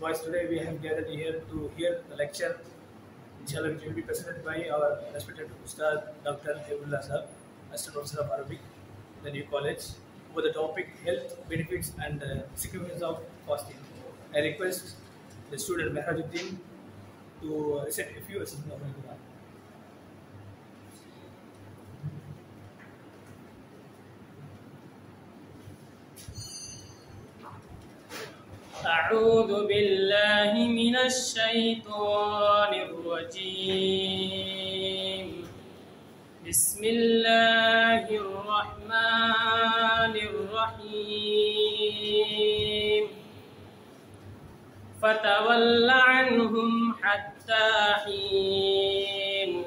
boys, today we have gathered here to hear the lecture, inshallah, which will be presented by our respected Ustad Dr. Haibullah Sahab, Assistant Professor of Arabic, the new college, over the topic health benefits and uh, significance of fasting. I request the student Mehrajuddin to uh, recite a few verses of Quran. أعوذ بالله من الشيطان الرجيم. بسم الله الرحمن الرحيم. فتول عنهم حتى حين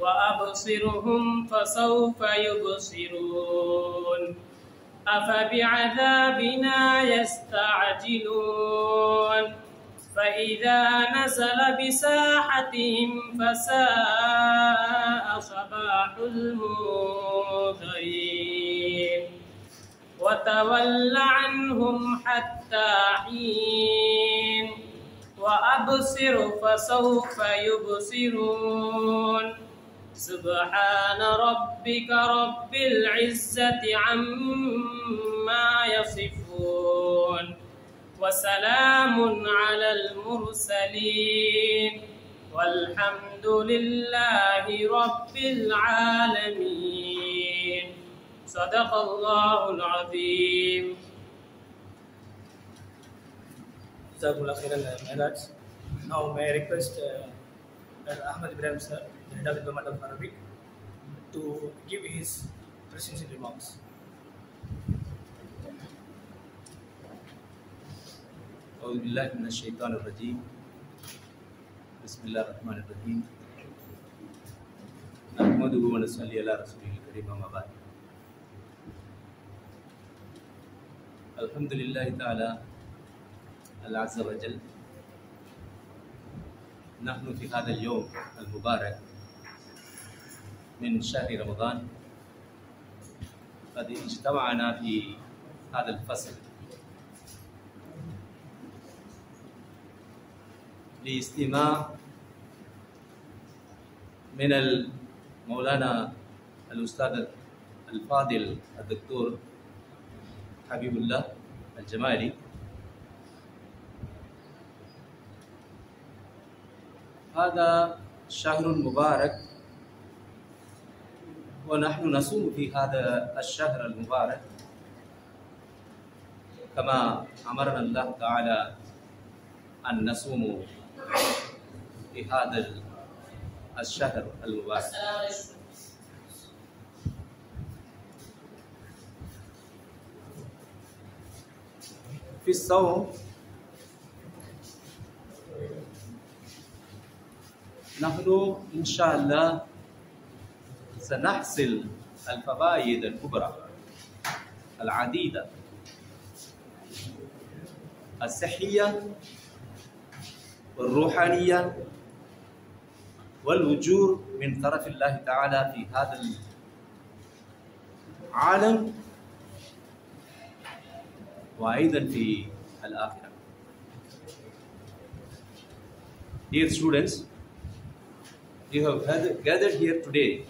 وأبصرهم فسوف يبصرون. أفبعذابنا يستعجلون؟ فإذا نزل بساحتهم فساء صباح المنذرين. وتول عنهم حتى حين. وأبصر فسوف يبصرون. سبحان ربك رب العزة عما يصفون وسلام على المرسلين والحمد لله رب العالمين صدق الله العظيم khairan uh, Mehraj. Now may I request uh, Dr. Ahmad Ibrahim sir, head of the of Arabic, to give his presentation remarks. أعوذ بالله من الشيطان الرجيم. بسم الله الرحمن الرحيم. نحمده ونصلي على رسوله الكريم أما بعد. الحمد لله تعالى العز وجل. نحن في هذا اليوم المبارك من شهر رمضان. قد اجتمعنا في هذا الفصل. لاستماع من مولانا الأستاذ الفاضل الدكتور حبيب الله الجمالي هذا شهر مبارك ونحن نصوم في هذا الشهر المبارك. كما أمرنا الله تعالى أن نصوم في هذا الشهر المبارك. في الصوم نحن إن شاء الله سنحصل الفوائد الكبرى العديدة. الصحية والروحانية والوجور من طرف الله تعالى في هذا العالم وأيضا في الآخرة. Dear students, you have gathered here today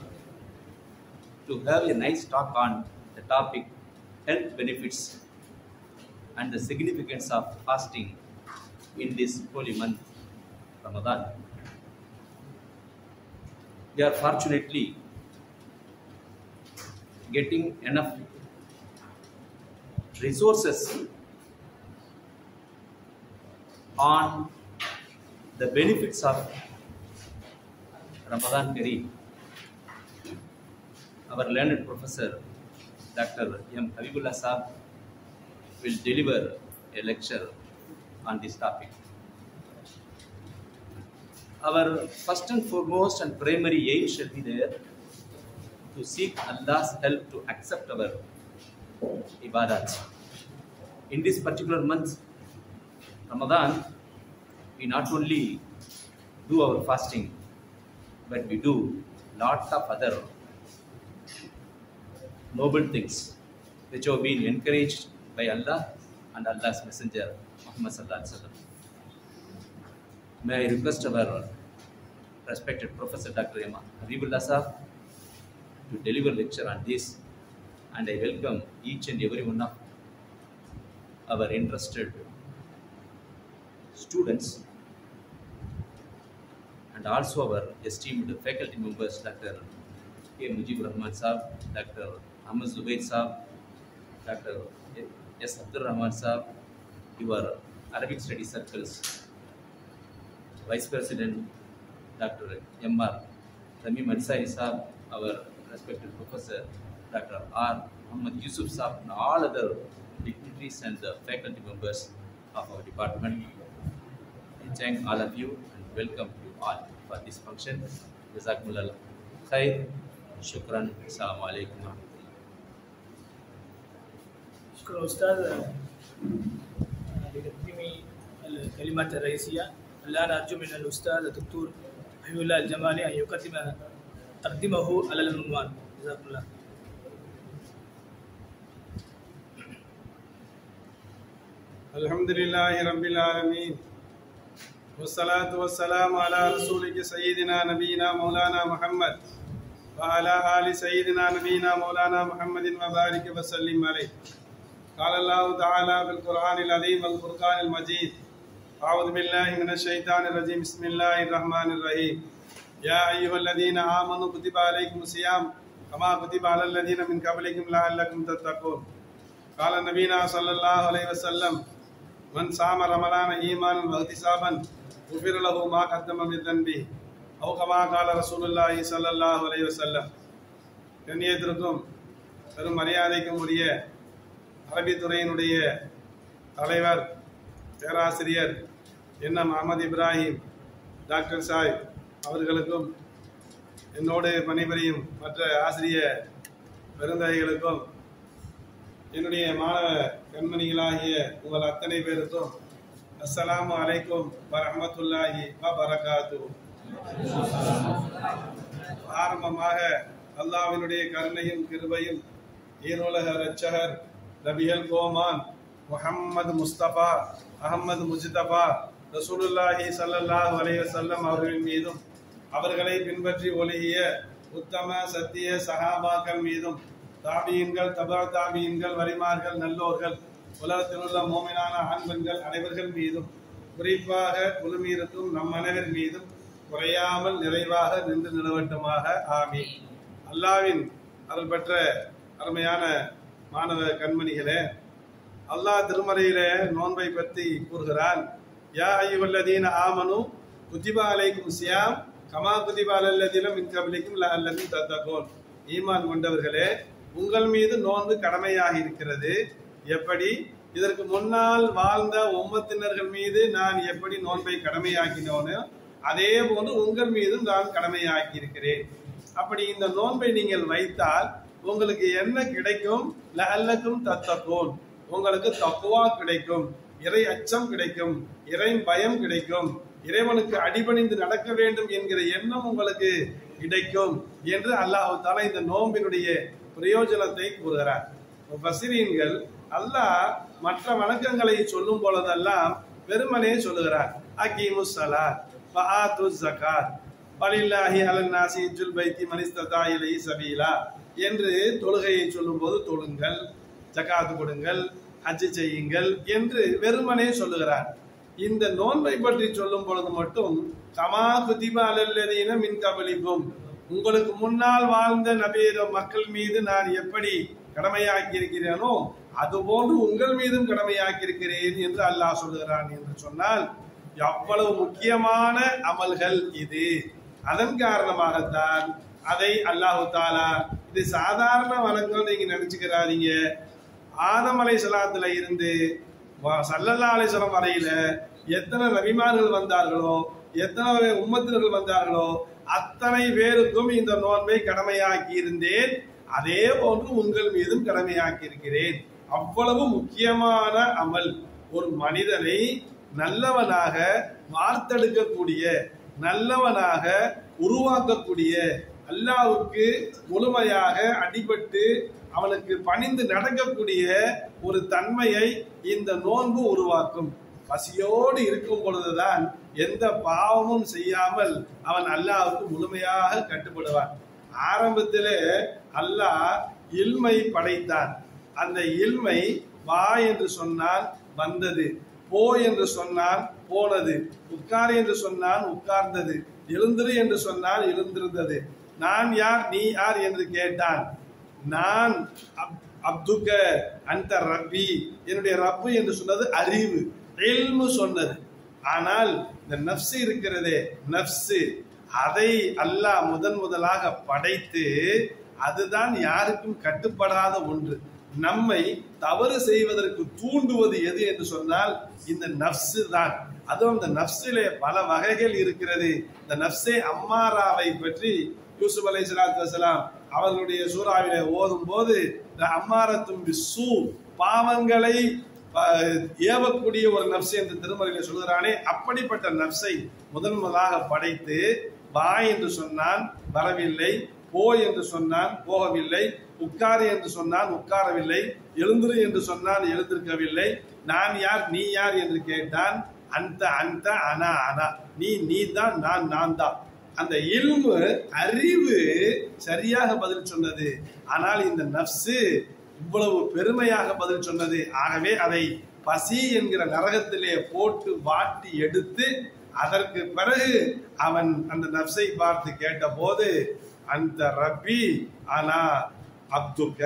to have a nice talk on the topic health benefits and the significance of fasting in this holy month, Ramadan. We are fortunately getting enough resources on the benefits of Ramadan Kareem. Our learned professor, Dr. M. Habibullah Saab, will deliver a lecture on this topic. Our first and foremost and primary aim shall be there to seek Allah's help to accept our ibadat. In this particular month, Ramadan, we not only do our fasting, but we do lot of other noble things which have been encouraged by Allah and Allah's Messenger Muhammad. May I request our respected Professor Dr. Habibullah Sahab to deliver lecture on this and I welcome each and every one of our interested students and also our esteemed faculty members Dr. K. Mujibur Rahman Dr. Ahmad Zubair Saab, Dr. S. Abdul Rahman Saab, your Arabic Study Circles Vice President Dr. M.R. Rami Mansari Saab, our respected Professor Dr. R. Muhammad Yusuf Saab, and all other dignitaries and the faculty members of our department. I thank all of you and welcome you all for this function. Jazakumullah khair. Shukran. Assalamu alaikum. شكرا أستاذ لتقديم الكلمات الرئيسية. الآن أرجو من الأستاذ الدكتور حبيب الله الجمالي أن يقدم تقدمه على العنوان. جزاكم الله. الحمد لله رب العالمين والصلاة والسلام على رسولك سيدنا نبينا مولانا محمد وعلى آل سيدنا نبينا مولانا محمد وبارك وسلم عليه. قال الله تعالى في القرآن العظيم والفرقان المجيد أعوذ بالله من الشيطان الرجيم بسم الله الرحمن الرحيم يا أيها الذين آمنوا كتب عليكم الصيام كما كتب على الذين من قبلكم لعلكم تتقون قال نبينا صلى الله عليه وسلم من صام رمضان ايمانا واحتسابا غفر له ما قدم من ذنبه او كما قال رسول الله صلى الله عليه وسلم கண்ணியத்திற்கும் பெரும் மரியாதைக்கும் உரிய அரபித்துறையினுடைய தலைவர் பேராசிரியர் NM Ahmed Ibrahim doctor Sahib அவர்களுக்கும் என்னோடு பணிபுரியும் மற்ற ஆசிரிய பெருந்தகைகளுக்கும் என்னுடைய மாணவ கண்மணிகளாகிய உங்கள் அத்தனை பேருக்கும் அஸ்ஸலாமு அலைக்கும் வரமத்துல்லாஹி வ பரகாத்து ஆரம்பமாக அல்லாவினுடைய கருணையும் கிருபையும் ஈரோலக ரச்சகர் நபிகள் கோமான் முஹம்மது முஸ்தபா அகமது முஜ்தபா ரசூலுல்லாஹி சல்லல்லாஹ் வலைய செல்லம் அவர்களின் மீதும் அவர்களை பின்பற்றி ஒழுகிய உத்தம சத்திய சகாபாக்கள் மீதும் தாபியன்கள் தபா தாபியன்கள் வரிமார்கள் நல்லோர்கள் உலகத்தில் உள்ள மோமினான ஆண்பெண்கள் அனைவர்கள் மீதும் குறிப்பாக குழுமீருக்கும் நம் அனைவர் மீதும் குறையாமல் நிறைவாக நின்று நிலவட்டுமாக. ஆமி அல்லாவின் அருள் பெற்ற அருமையான மாணவ கண்மணிகளே அல்லாஹ் திருமறையிலே நோன்பை பற்றி கூறுகிறான். யா ஐயுவல்லதீன ஆமனு குதிபா அலைக்கும் சியாம் கமா குதிபா அல்லதிலும் மின் கபலிக்கும் ல தத்தகோன். ஈமான் கொண்டவர்களே உங்கள் மீது நோன்பு கடமையாக இருக்கிறது. எப்படி? இதற்கு முன்னால் வாழ்ந்த உம்மத்தினர்கள் மீது நான் எப்படி நோன்பை கடமையாக்கினோனோ அதே போன்று உங்கள் மீதும் நான் கடமையாக்கி இருக்கிறேன் அப்படி இந்த நோன்பை நீங்கள் வைத்தால் உங்களுக்கு என்ன கிடைக்கும்? லஹல்லக்கும் தத்தகோன். உங்களுக்கு தக்குவா கிடைக்கும். இறை அச்சம் கிடைக்கும். இறை பயம் கிடைக்கும். இறைவனுக்கு அடிபணிந்து நடக்க வேண்டும் என்கிற எண்ணம் உங்களுக்கு கிடைக்கும் என்று அல்லாஹ் தாலா இந்த நோம்பினுடைய பிரயோஜனத்தை கூறுகிறார். பசிரீன்கள் அல்லாஹ் மற்ற வணக்கங்களை சொல்லும் பொழுதெல்லாம் வெறுமனே சொல்லுகிறார். அகீமு சலா பஹாத்து ஜகாத் பலில்லாஹி அலன் நாசி ஜுல் பைத்தி மனிஸ்ததா இலை சபீலா. என்று தொழுகையை சொல்லும்போது தொழுங்கள் ஜக்காத்து கொடுங்கள் அச்சு செய்யுங்கள் என்று வெறுமனே சொல்லுகிறார். இந்த நோன்பை பற்றி சொல்லும் பொழுது மட்டும் கமா குதிபா அலல்லதீன மின் கபலிக்கும் உங்களுக்கு முன்னால் வாழ்ந்த நபீர மக்கள் மீது நான் எப்படி கடமையாக்கி இருக்கிறேனோ அதுபோன்று உங்கள் மீதும் கடமையாக்கி இருக்கிறேன் என்று அல்லாஹ் சொல்லுகிறான் என்று சொன்னால் எவ்வளவு முக்கியமான அமல்கள் இது. அதன் காரணமாகத்தான் அதை அல்லாஹு தாலா இது சாதாரண வழக்கம் நீங்க நினைச்சுக்கிறாதீங்க. ஆதம் அலை சலாத்துல இருந்து வ- சல்லல்லா அலிஸ்வரம் வரையில எத்தனை நபிமார்கள் வந்தார்களோ எத்தனை உம்மத்தினர்கள் வந்தார்களோ அத்தனை பேருக்கும் இந்த நோன்பை கடமையாக்கி இருந்தேன் அதே போன்று உங்கள் மீதும் கடமையாக்கி இருக்கிறேன் அவ்வளவு முக்கியமான அமல். ஒரு மனிதனை நல்லவனாக வார்த்தெடுக்கக்கூடிய நல்லவனாக உருவாக்கக்கூடிய அல்லாவுக்கு முழுமையாக அடிபட்டு அவனுக்கு பணிந்து நடக்கக்கூடிய ஒரு தன்மையை இந்த நோன்பு உருவாக்கும். பசியோடு இருக்கும் பொழுதுதான் எந்த பாவமும் செய்யாமல் அவன் அல்லாவுக்கு முழுமையாக கட்டுப்படுவான். ஆரம்பத்திலே அல்லாஹ் இல்மை படைத்தான். அந்த இல்மை வா என்று சொன்னால் வந்தது போ என்று சொன்னால் போனது உட்கார் என்று சொன்னால் உட்கார்ந்தது எழுந்திரு என்று சொன்னால் எழுந்திருந்தது. நான் யார் நீ யார் என்று கேட்டான். நான் அப்- அப்துக்க அந்த ரப்பி. என்னுடைய ரப்பு என்று சொன்னது அறிவு எல்மு சொன்னது. ஆனால் இந்த நப்சு இருக்கிறதே நப்சு அதை அல்லாஹ் முதன் முதலாக படைத்து அதுதான் யாருக்கும் கட்டுப்படாத ஒன்று. நம்மை தவறு செய்வதற்கு தூண்டுவது எது என்று சொன்னால் இந்த நப்சு தான். அதுவும் இந்த நப்சிலே பல வகைகள் இருக்கிறது. இந்த நப்சே அம்மாராவை பற்றி யூசுப் அலை சலாத்து வசலாம் அவர்களுடைய சூறாவிலே ஓதும் போது அம்மாரத்தும் சூ பாவங்களை ஏவக்கூடிய ஒரு நப்சை என்று திருமறையில சொல்கிறானே அப்படிப்பட்ட நப்சை முதன் முதலாக படைத்து வா என்று சொன்னான் வரவில்லை போ என்று சொன்னான் போகவில்லை உட்காரு என்று சொன்னான் உட்காரவில்லை எழுந்துரு என்று சொன்னான் எழுந்திருக்கவில்லை நான் யார் நீ யார்? என்று கேட்டான். அந்த அந்த அனா அனா. நீ நீ தான் நான் நான் தான் அந்த இல்மு அறிவு சரியாக பதில் சொன்னது. ஆனால் இந்த நப்சு இவ்வளவு பெருமையாக பதில் சொன்னது. ஆகவே அதை பசி என்கிற நரகத்திலே போட்டு வாட்டி எடுத்து அதற்கு பிறகு அவன் அந்த நப்சை பார்த்து கேட்டபோது அந்த ரப்பி ஆனா அப்துக்க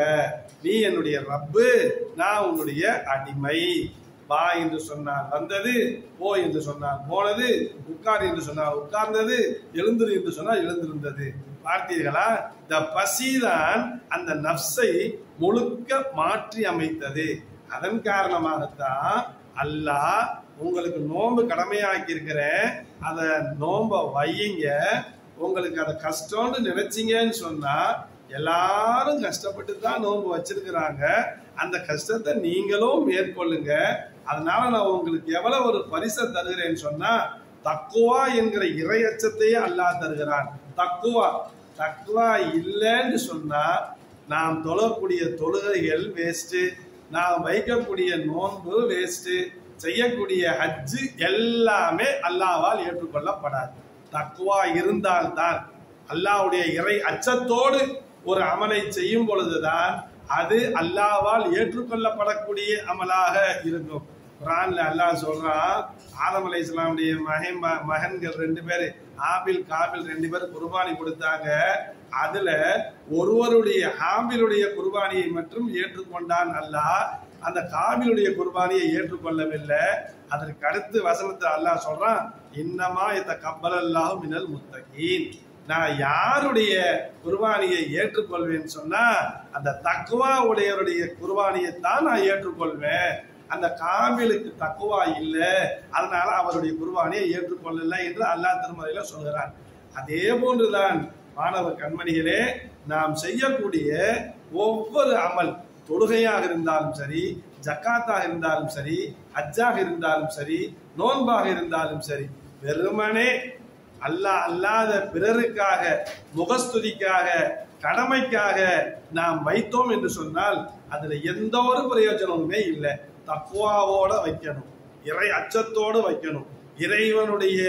நீ என்னுடைய ரப்பு நான் உன்னுடைய அடிமை. வா என்று சொன்னார் வந்தது போ என்று சொன்னார் போனது உட்கார் என்று சொன்னார் உட்கார்ந்தது எழுந்திரு என்று சொன்னால் எழுந்திருந்தது. பார்த்தீர்களா? இந்த பசிதான் அந்த நப்சை முழுக்க மாற்றி அமைத்தது. அதன் காரணமாகத்தான் அல்லாஹ் உங்களுக்கு நோன்பு கடமையாக்கி இருக்கிறேன் அதை நோம்ப வையுங்க. உங்களுக்கு அதை கஷ்டம்னு நினைச்சிங்கன்னு சொன்னா எல்லாரும் கஷ்டப்பட்டு தான் நோன்பு வச்சிருக்கிறாங்க. அந்த கஷ்டத்தை நீங்களும் மேற்கொள்ளுங்க. அதனால நான் உங்களுக்கு எவ்வளவு ஒரு பரிசை தருகிறேன்னு சொன்னா தக்குவா என்கிற இறையச்சத்தையே அல்லாஹ் தருகிறான். தக்குவா தக்குவா இல்லைன்னு சொன்னா நாம் தொழக்கூடிய தொழுகைகள் வேஸ்ட்டு நாம் வைக்கக்கூடிய நோன்பு வேஸ்ட்டு செய்யக்கூடிய ஹஜ்ஜு எல்லாமே அல்லாவால் ஏற்றுக்கொள்ளப்படாது. தக்குவா இருந்தால்தான் அல்லாஹ்வுடைய இறை அச்சத்தோடு ஒரு அமலை செய்யும் பொழுதுதான் அது அல்லாவால் ஏற்றுக்கொள்ளப்படக்கூடிய அமலாக இருக்கும். குரான்ல அல்லாஹ் சொல்றான் ஆதம் அலை இஸ்லாமுடைய மகன் மகன்கள் ரெண்டு பேர் ஆபில் காபில் ரெண்டு பேரும் குர்பானி கொடுத்தாங்க. அதுல ஒருவருடைய ஆபிலுடைய குர்பானியை மட்டும் ஏற்றுக்கொண்டான் அல்லாஹ். அந்த காபிலுடைய குர்பானியை ஏற்றுக்கொள்ளவில்லை. அதற்கு அடுத்து வசனத்தை அல்லாஹ் சொல்றான் இன்னமா இந்த கப்பல் அல்லாஹும் மினல் முத்தகீன். நான் யாருடைய குர்பானியை ஏற்றுக்கொள்வேன்னு சொன்னா அந்த தக்குவா உடையவருடைய குர்பானியை தான் நான் ஏற்றுக்கொள்வேன். அந்த காபிலுக்கு தக்குவா இல்லை அதனால அவருடைய குர்பானியை ஏற்றுக்கொள்ளல என்று அல்லாஹ் திருமறையில சொல்கிறான். அதே போன்றுதான் மாணவ கண்மணிகளே நாம் செய்யக்கூடிய ஒவ்வொரு அமல் தொழுகையாக இருந்தாலும் சரி ஜக்காத்தாக இருந்தாலும் சரி ஹஜ்ஜாக இருந்தாலும் சரி நோன்பாக இருந்தாலும் சரி வெறுமனே அல்லாஹ் அல்லாத பிறருக்காக முகஸ்துதிக்காக கடமைக்காக நாம் வைத்தோம் என்று சொன்னால் அதுல எந்த ஒரு பிரயோஜனமுமே இல்லை. தக்குவாவோட வைக்கணும். இறை அச்சத்தோடு வைக்கணும். இறைவனுடைய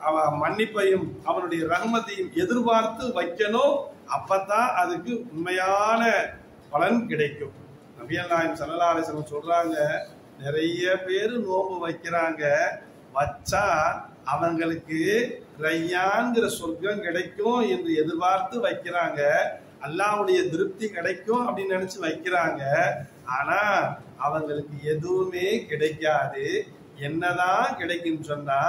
அவ மன்னிப்பையும் அவனுடைய ரகமத்தையும் எதிர்பார்த்து வைக்கணும். அப்பதான் அதுக்கு உண்மையான பலன் கிடைக்கும். நபியல் நாயம் சல்லா அலிஸ்லம் சொல்றாங்க நிறைய பேர் நோன்பு வைக்கிறாங்க. வச்சா அவங்களுக்கு ரையான்கிற சொர்க்கம் கிடைக்கும் என்று எதிர்பார்த்து வைக்கிறாங்க. அல்லாவுடைய திருப்தி கிடைக்கும் அப்படின்னு நினைச்சு வைக்கிறாங்க. ஆனா அவங்களுக்கு எதுவுமே கிடைக்காது. என்னதான் கிடைக்கும்னு சொன்னா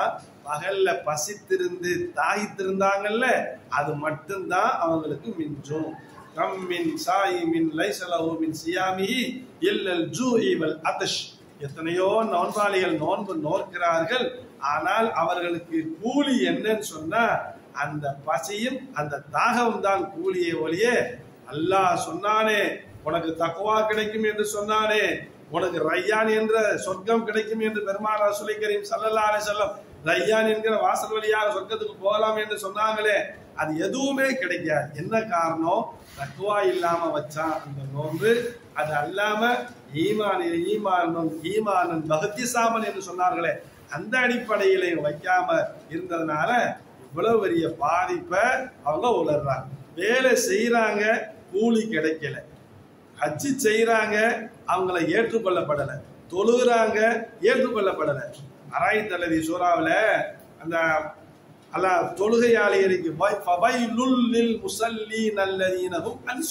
பகல்ல பசித்திருந்து தாகித்திருந்தாங்கல்ல அது மட்டும்தான் அவங்களுக்கு மிஞ்சும். கம் மின் சாயி மின் லைசலஹு மின் சியாமி இல்லல் ஜூ இவல் அதஷ். எத்தனையோ நோன்பாளிகள் நோன்பு நோக்கிறார்கள் ஆனால் அவர்களுக்கு கூலி என்னன்னு சொன்னா அந்த பசியும் அந்த தாகம் தான் கூலியை ஒழிய அல்லாஹ் சொன்னானே உனக்கு தக்குவா கிடைக்கும் என்று சொன்னானே உனக்கு ரையான் என்ற சொர்க்கம் கிடைக்கும் என்று பெருமாள் ரசூலை கரீம் சல்லல்லா அலைஹி வஸல்லம் ரையான் என்கிற வாசல் வழியாக சொர்க்கத்துக்கு போகலாம் என்று சொன்னாங்களே அது எதுவுமே கிடைக்காது. என்ன காரணம்? தக்குவா இல்லாம வச்சான் அந்த நோன்பு அது அல்லாம ஈமான் ஈமானும் ஈமானன் பகத்திசாமன் என்று சொன்னார்களே அந்த அடிப்படையில வைக்காம இருந்ததுனால இவ்வளவு பெரிய பாதிப்பை அவங்க உணர்றாங்க. வேலை செய்யறாங்க கூலி கிடைக்கல. ஹஜ்ஜி செய்யறாங்க அவங்கள ஏற்றுக்கொள்ளப்படல. தொழுகிறாங்க ஏற்றுக்கொள்ளப்படல. அராய் தலதி சூறாவில் அந்த அல்லா தொழுகையாளியருக்கு வை- ஃபவைலுல் லில் அன்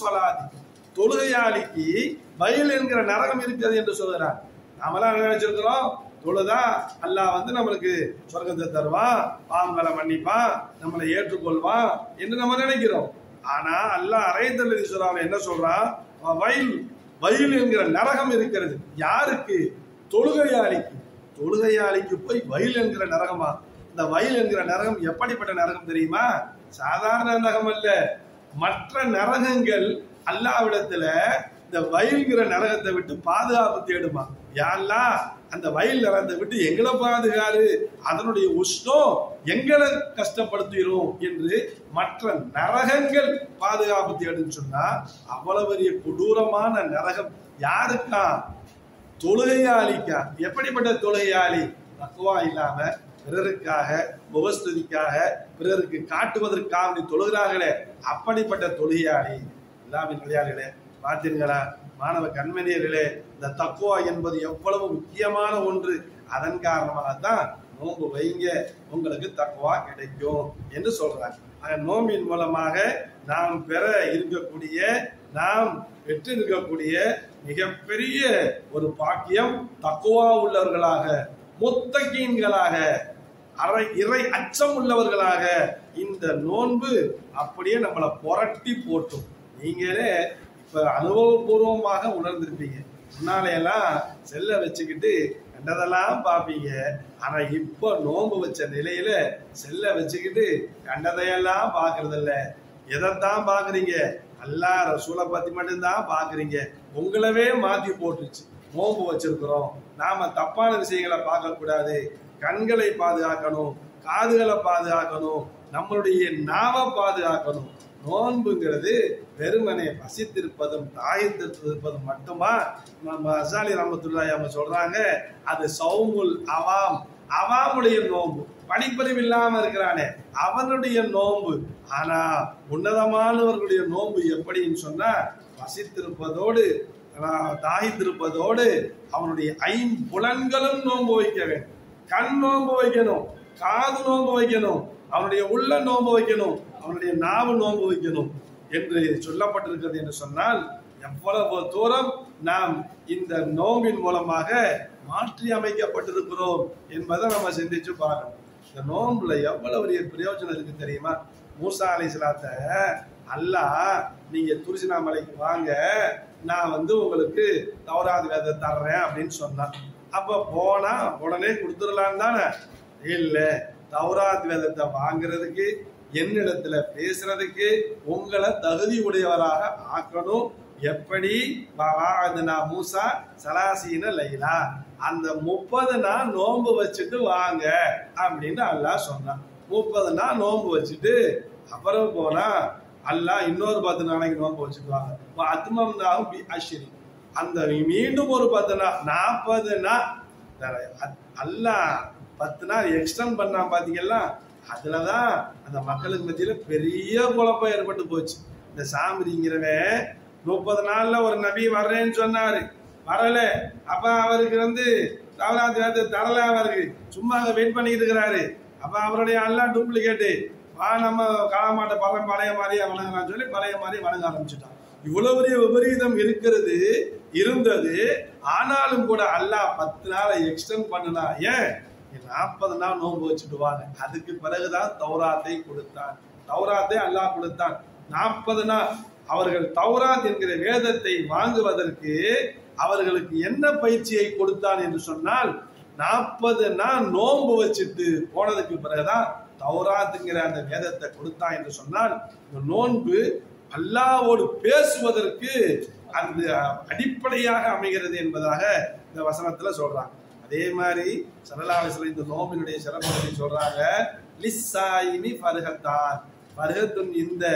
தொழுகையாளிக்கு வயல் என்கிற நரகம் இருக்கிறது என்று சொல்கிறார் நாமெல்லாம் நினைச்சிருக்கிறோம்? இவ்வளவுதான் அல்லாஹ் வந்து நம்மளுக்கு சொர்க்கத்தை தருவான் பாவங்களை மன்னிப்பான் நம்மளை ஏற்றுக்கொள்வான் என்று நம்ம நினைக்கிறோம். ஆனா அல்லாஹ் அரைத்தல்லதி சொல்றாங்க என்ன சொல்றான் வயல் வயல் என்கிற நரகம் இருக்கிறது. யாருக்கு? தொழுகையாளிக்கு. தொழுகையாளிக்கு போய் வயல் என்கிற நரகமா? இந்த வயல் என்கிற நரகம் எப்படிப்பட்ட நரகம் தெரியுமா? சாதாரண நரகம் அல்ல. மற்ற நரகங்கள் அல்லாவிடத்துல இந்த வயல்கிற நரகத்தை விட்டு பாதுகாப்பு தேடுமா? யாரெல்லாம் அந்த வயல் நிறந்த விட்டு எங்களை பாதுகாரு. அதனுடைய உஷ்ணம் எங்களை கஷ்டப்படுத்திடும் என்று மற்ற நரகங்கள் பாதுகாப்பு தேடுன்னு சொன்னா அவ்வளவு பெரிய கொடூரமான நரகம் யாருக்கா? தொழுகையாளிக்கா. எப்படிப்பட்ட தொழுகையாளி? தக்குவா இல்லாம பிறருக்காக முகஸ்துதிக்காக பிறருக்கு காட்டுவதற்காக தொழுகிறார்களே. அப்படிப்பட்ட தொழுகையாளி இல்லாமல் கிடையாதுகளே பார்த்தீர்களா மாணவ கண்மணியர்களே இந்த தக்குவா என்பது எவ்வளவு முக்கியமான ஒன்று. அதன் காரணமாக தான் நோன்பு வைங்க உங்களுக்கு தக்குவா கிடைக்கும் என்று சொல்றாங்க நோம்பின் மூலமாக நாம் பெற இருக்கக்கூடிய நாம் பெற்று இருக்கக்கூடிய மிகப்பெரிய ஒரு பாக்கியம் தக்குவா உள்ளவர்களாக முத்தகீன்களாக அரை இறை அச்சம் உள்ளவர்களாக இந்த நோன்பு அப்படியே நம்மளை புரட்டி போட்டும். நீங்களே இப்போ அனுபவபூர்வமாக உணர்ந்திருப்பீங்க. முன்னாலையெல்லாம் செல்ல வச்சுக்கிட்டு கண்டதெல்லாம் பார்ப்பீங்க. ஆனா இப்ப நோன்பு வச்ச நிலையில செல்ல வச்சுக்கிட்டு கண்டதையெல்லாம் பாக்குறது இல்ல எதைத்தான் பாக்குறீங்க அல்லா ரசூலை பத்தி மட்டும்தான் பாக்குறீங்க உங்களவே மாத்தி போட்டுருச்சு. நோன்பு வச்சிருக்கிறோம். நாம தப்பான விஷயங்களை பார்க்க கூடாது கண்களை பாதுகாக்கணும். காதுகளை பாதுகாக்கணும். நம்மளுடைய நாவை பாதுகாக்கணும். நோன்புங்கிறது வெறுமனே பசித்திருப்பதும் தாயத்திருப்பதும் மட்டுமா? நம்ம அசாலி ரஹமத்துல்லாஹி அவங்க சொல்றாங்க அது சௌமுல் அவாம். அவாமுடைய நோன்பு. படிப்பறிவு இல்லாம இருக்கிறானே அவனுடைய நோன்பு. ஆனா உன்னதமானவர்களுடைய நோன்பு எப்படின்னு சொன்னா பசித்திருப்பதோடு தாகித்திருப்பதோடு அவனுடைய ஐம்புலன்களும் நோன்பு வைக்க வேண்டும். கண் நோன்பு வைக்கணும் காது நோன்பு வைக்கணும் அவனுடைய உள்ள நோன்பு வைக்கணும். அவனுடைய நாவு நோன்பு வைக்கணும் என்று சொல்லப்பட்டிருக்கிறது என்று சொன்னால் எவ்வளவு தூரம் நாம் இந்த நோம்பின் மூலமாக மாற்றி அமைக்கப்பட்டிருக்கிறோம் என்பதை நம்ம சிந்திச்சு பார்க்கணும் இந்த நோன்புல எவ்வளவு பெரிய பிரயோஜனம் இருக்கு தெரியுமா? மூசா அலை அல்லாஹ் நீங்க துரிசினாமலைக்கு வாங்க நான் வந்து உங்களுக்கு தவறாது வேதத்தை தர்றேன் அப்படின்னு சொன்னான். அப்ப போனா உடனே கொடுத்துடலான்னு தானே? இல்ல தௌராத் வேதத்தை வாங்குறதுக்கு என்னிடத்துல பேசுறதுக்கு உங்களை தகுதி உடையவராக ஆக்கணும். எப்படி? வாதுனா மூசா சலாசீன லைலா. அந்த முப்பது நாள் நோன்பு வச்சுட்டு வாங்க அப்படின்னு அல்லாஹ் சொன்னான். முப்பது நாள் நோன்பு வச்சுட்டு அப்புறம் போனா அல்லாஹ் இன்னொரு பத்து நாளைக்கு நோன்பு வச்சுக்குவாங்க அத்மம் பி அஸ்வினி அந்த மீண்டும் ஒரு பத்து நாள் நாற்பது நாள் அல்லாஹ் பத்து நாள் எக்ஸ்டன் பண்ணா பாத்தீங்கன்னா அதுலதான் அந்த மக்களுக்கு மத்தியில பெரிய குழப்பம் ஏற்பட்டு போச்சு. இந்த சாமிரிங்கிறவன் முப்பது நாள்ல ஒரு நபி வர்றேன்னு சொன்னாரு. வரல. அப்ப அவருக்கு வந்து தவறாத்து தரல அவருக்கு. சும்மா அதை வெயிட் பண்ணிட்டு இருக்கிறாரு. அப்ப அவருடைய எல்லாம் டூப்ளிகேட்டு வா நம்ம காலமாட்ட பழம் பழைய மாதிரியே வணங்கலாம்னு சொல்லி பழைய மாதிரி வணங்க ஆரம்பிச்சுட்டான். இவ்வளவு பெரிய விபரீதம் இருக்கிறது இருந்தது. ஆனாலும் கூட அல்லாஹ் பத்து நாளை எக்ஸ்டெண்ட் பண்ணலாம் ஏன்? நாற்பது நாள் நோன்பு வச்சுட்டு வாங்க அதுக்கு பிறகுதான் தௌராத்தை கொடுத்தான். தௌராத்தை அல்லாஹ் கொடுத்தான். நாற்பது நாள் அவர்கள் தௌராத் என்கிற வேதத்தை வாங்குவதற்கு அவர்களுக்கு என்ன பயிற்சியை கொடுத்தான் என்று சொன்னால் நாற்பது நாள் நோன்பு வச்சுட்டு போனதுக்கு பிறகுதான் தௌராத்துங்கிற அந்த வேதத்தை கொடுத்தான் என்று சொன்னால் இந்த நோன்பு அல்லாவோடு பேசுவதற்கு அந்த அடிப்படையாக அமைகிறது என்பதாக இந்த வசனத்துல சொல்றாங்க. அதே மாதிரி சரலாவசில இந்த நோம்பினுடைய சிறப்பு சொல்றாங்க. லிஸ்ஸாயிமி பருகத்தார் பருகத்துன் இந்த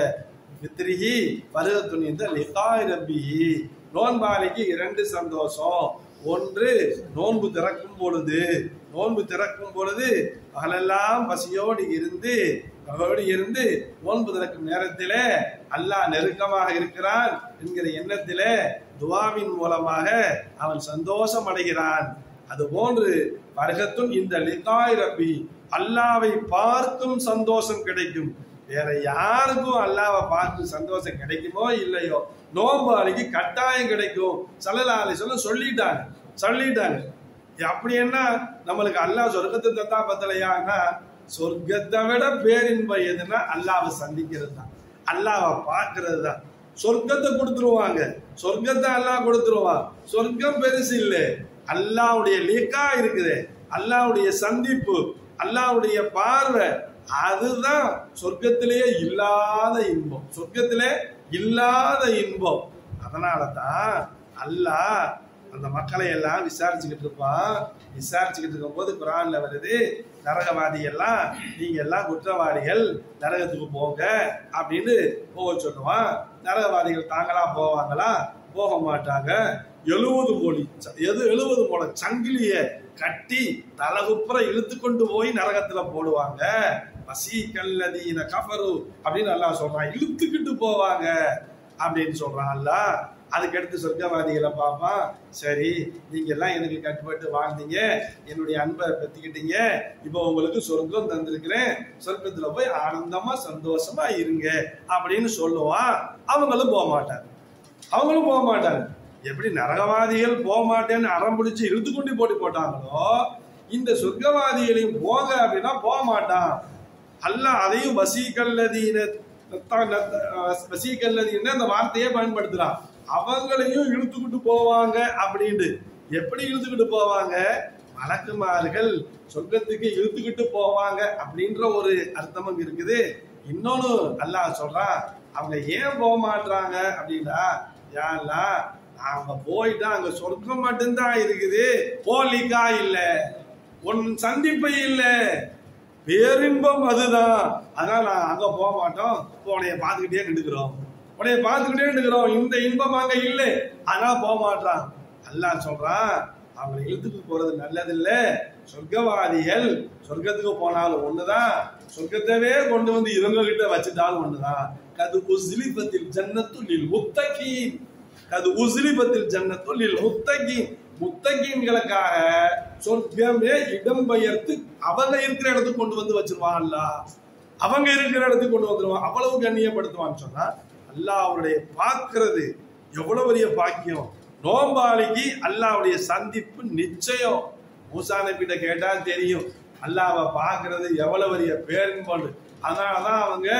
பித்ரிஹி பருகத்துன் இந்த லிகாய் ரப்பிஹி. நோன்பாளிக்கு இரண்டு சந்தோஷம். ஒன்று நோன்பு திறக்கும் பொழுது. நோன்பு திறக்கும் பொழுது பகலெல்லாம் பசியோடு இருந்து அவரோடு இருந்து நோன்பு திறக்கும் நேரத்திலே அல்லாஹ் நெருக்கமாக இருக்கிறான் என்கிற எண்ணத்திலே துவாவின் மூலமாக அவன் சந்தோஷம் அடைகிறான். அதுபோன்று பரகத்தும் இந்த லிகாய் ரப்பி அல்லாவை பார்க்கும் சந்தோஷம் கிடைக்கும். வேற யாருக்கும் அல்லாவை பார்த்து சந்தோஷம் கிடைக்குமோ இல்லையோ? நோம்பாளிக்கு கட்டாயம் கிடைக்கும். சல்லலாலை சொல்ல சொல்லிட்டாங்க. சொல்லிட்டாங்க. அப்படி என்ன? நம்மளுக்கு அல்லாஹ் சொர்க்கத்தை தத்தா பத்தலையான்னா சொர்க்கத்தை விட பேரின்பம் எதுன்னா அல்லாவை சந்திக்கிறது தான். அல்லாவை பார்க்கறது தான். சொர்க்கத்தை கொடுத்துருவாங்க. சொர்க்கத்தை அல்லாஹ் கொடுத்துருவான். சொர்க்கம் பெருசு இல்லை. அல்லாவுடைய லிக்கா இருக்குது. அல்லாவுடைய சந்திப்பு அல்லாவுடைய பார்வை அதுதான் சொர்க்கத்திலேயே இல்லாத இன்பம். சொர்க்கத்திலே இல்லாத இன்பம். அதனால தான் அல்லாஹ் அந்த மக்களை எல்லாம் விசாரிச்சுக்கிட்டு இருப்பான். விசாரிச்சுக்கிட்டு இருக்கும் போது குரான்ல வருது நரகவாதி எல்லாம் நீங்க எல்லாம் குற்றவாளிகள் நரகத்துக்கு போங்க அப்படின்னு போக சொல்லுவான். நரகவாதிகள் தாங்களா போவாங்களா? போக மாட்டாங்க. எழுபது மொழி எது எழுபது போல சங்கிலிய கட்டி தலகுப்புற இழுத்து கொண்டு போய் நரகத்துல போடுவாங்க. பசி கஃபரு அப்படின்னு அல்லாஹ் சொல்றான். இழுத்துக்கிட்டு போவாங்க அப்படின்னு சொல்றான் அல்லாஹ் அதுக்கு அடுத்து சொர்க்கவாதிகளை பார்ப்பான். சரி நீங்க எல்லாம் எனக்கு கட்டுப்பட்டு வாழ்ந்தீங்க. என்னுடைய அன்பை பெத்திக்கிட்டீங்க. இப்போ உங்களுக்கு சொர்க்கம் தந்திருக்கிறேன். சொர்க்கத்துல போய் ஆனந்தமா சந்தோஷமா இருங்க அப்படின்னு சொல்லுவான். அவங்களும் போக மாட்டாங்க. அவங்களும் போக மாட்டாங்க. எப்படி நரகவாதிகள் போக மாட்டேன்னு அறம் பிடிச்சு இழுத்து கொண்டு போட்டு போட்டாங்களோ இந்த சொர்க்கவாதிகளையும் போங்க அப்படின்னா போக மாட்டான் அல்ல அதையும் வசீகல்லதீன வசீகல்லதீன அந்த வார்த்தையே பயன்படுத்துறான். அவங்களையும் இழுத்துக்கிட்டு போவாங்க அப்படின்னு எப்படி இழுத்துக்கிட்டு போவாங்க? மலக்குமார்கள் சொர்க்கத்துக்கு இழுத்துக்கிட்டு போவாங்க அப்படின்ற ஒரு அர்த்தமும் இருக்குது. இன்னொன்னு அல்லாஹ் சொல்றான் அவங்க ஏன் போக மாட்டாங்க அப்படின்னா யாரெல்லாம் அங்க போயிட்டா அங்க சொர்க்கம் மட்டும்தான் இருக்குது. போலிக்கா இல்ல. உன் சந்திப்பை இல்ல. பேரின்பம் அதுதான். அதனால நான் அங்க போக மாட்டோம். உனைய பார்த்துக்கிட்டே நின்றுக்கிறோம் உன்னைய பார்த்துக்கிட்டே நின்றுக்கிறோம் இந்த இன்பம் அங்க இல்லை. அதனால போக மாட்டான். அல்லா சொல்றான் அவங்களை இழுத்துக்கு போறது நல்லதில்ல. சொர்க்கவாதிகள் சொர்க்கத்துக்கு போனாலும் ஒண்ணுதான். சொர்க்கத்தவே கொண்டு வந்து இவங்க கிட்ட வச்சுட்டாலும் ஒண்ணுதான். கது உஸ்லிபத்தில் ஜன்னத்துள்ளில் முத்தகீன். அது உஸ்லிபத்தில் தொழில் முத்தகின். முத்தகீன்களுக்காக சொர்க்கமே இடம் பெயர்த்து அவங்க இருக்கிற இடத்துக்கு கொண்டு வந்து வச்சிருவான்ல அவங்க இருக்கிற இடத்துக்கு கொண்டு வந்துருவான். அவ்வளவு கண்ணியப்படுத்துவான்னு சொன்னா அல்லாஹ் அவருடைய பார்க்கறது எவ்வளவு பெரிய பாக்கியம். நோம்பாளிக்கு அல்லாவுடைய சந்திப்பு நிச்சயம். மூசா நபிட்ட கேட்டா தெரியும். அல்லாவை பார்க்கறது எவ்வளவு பெரிய பேரின்பம் அதனாலதான் அவங்க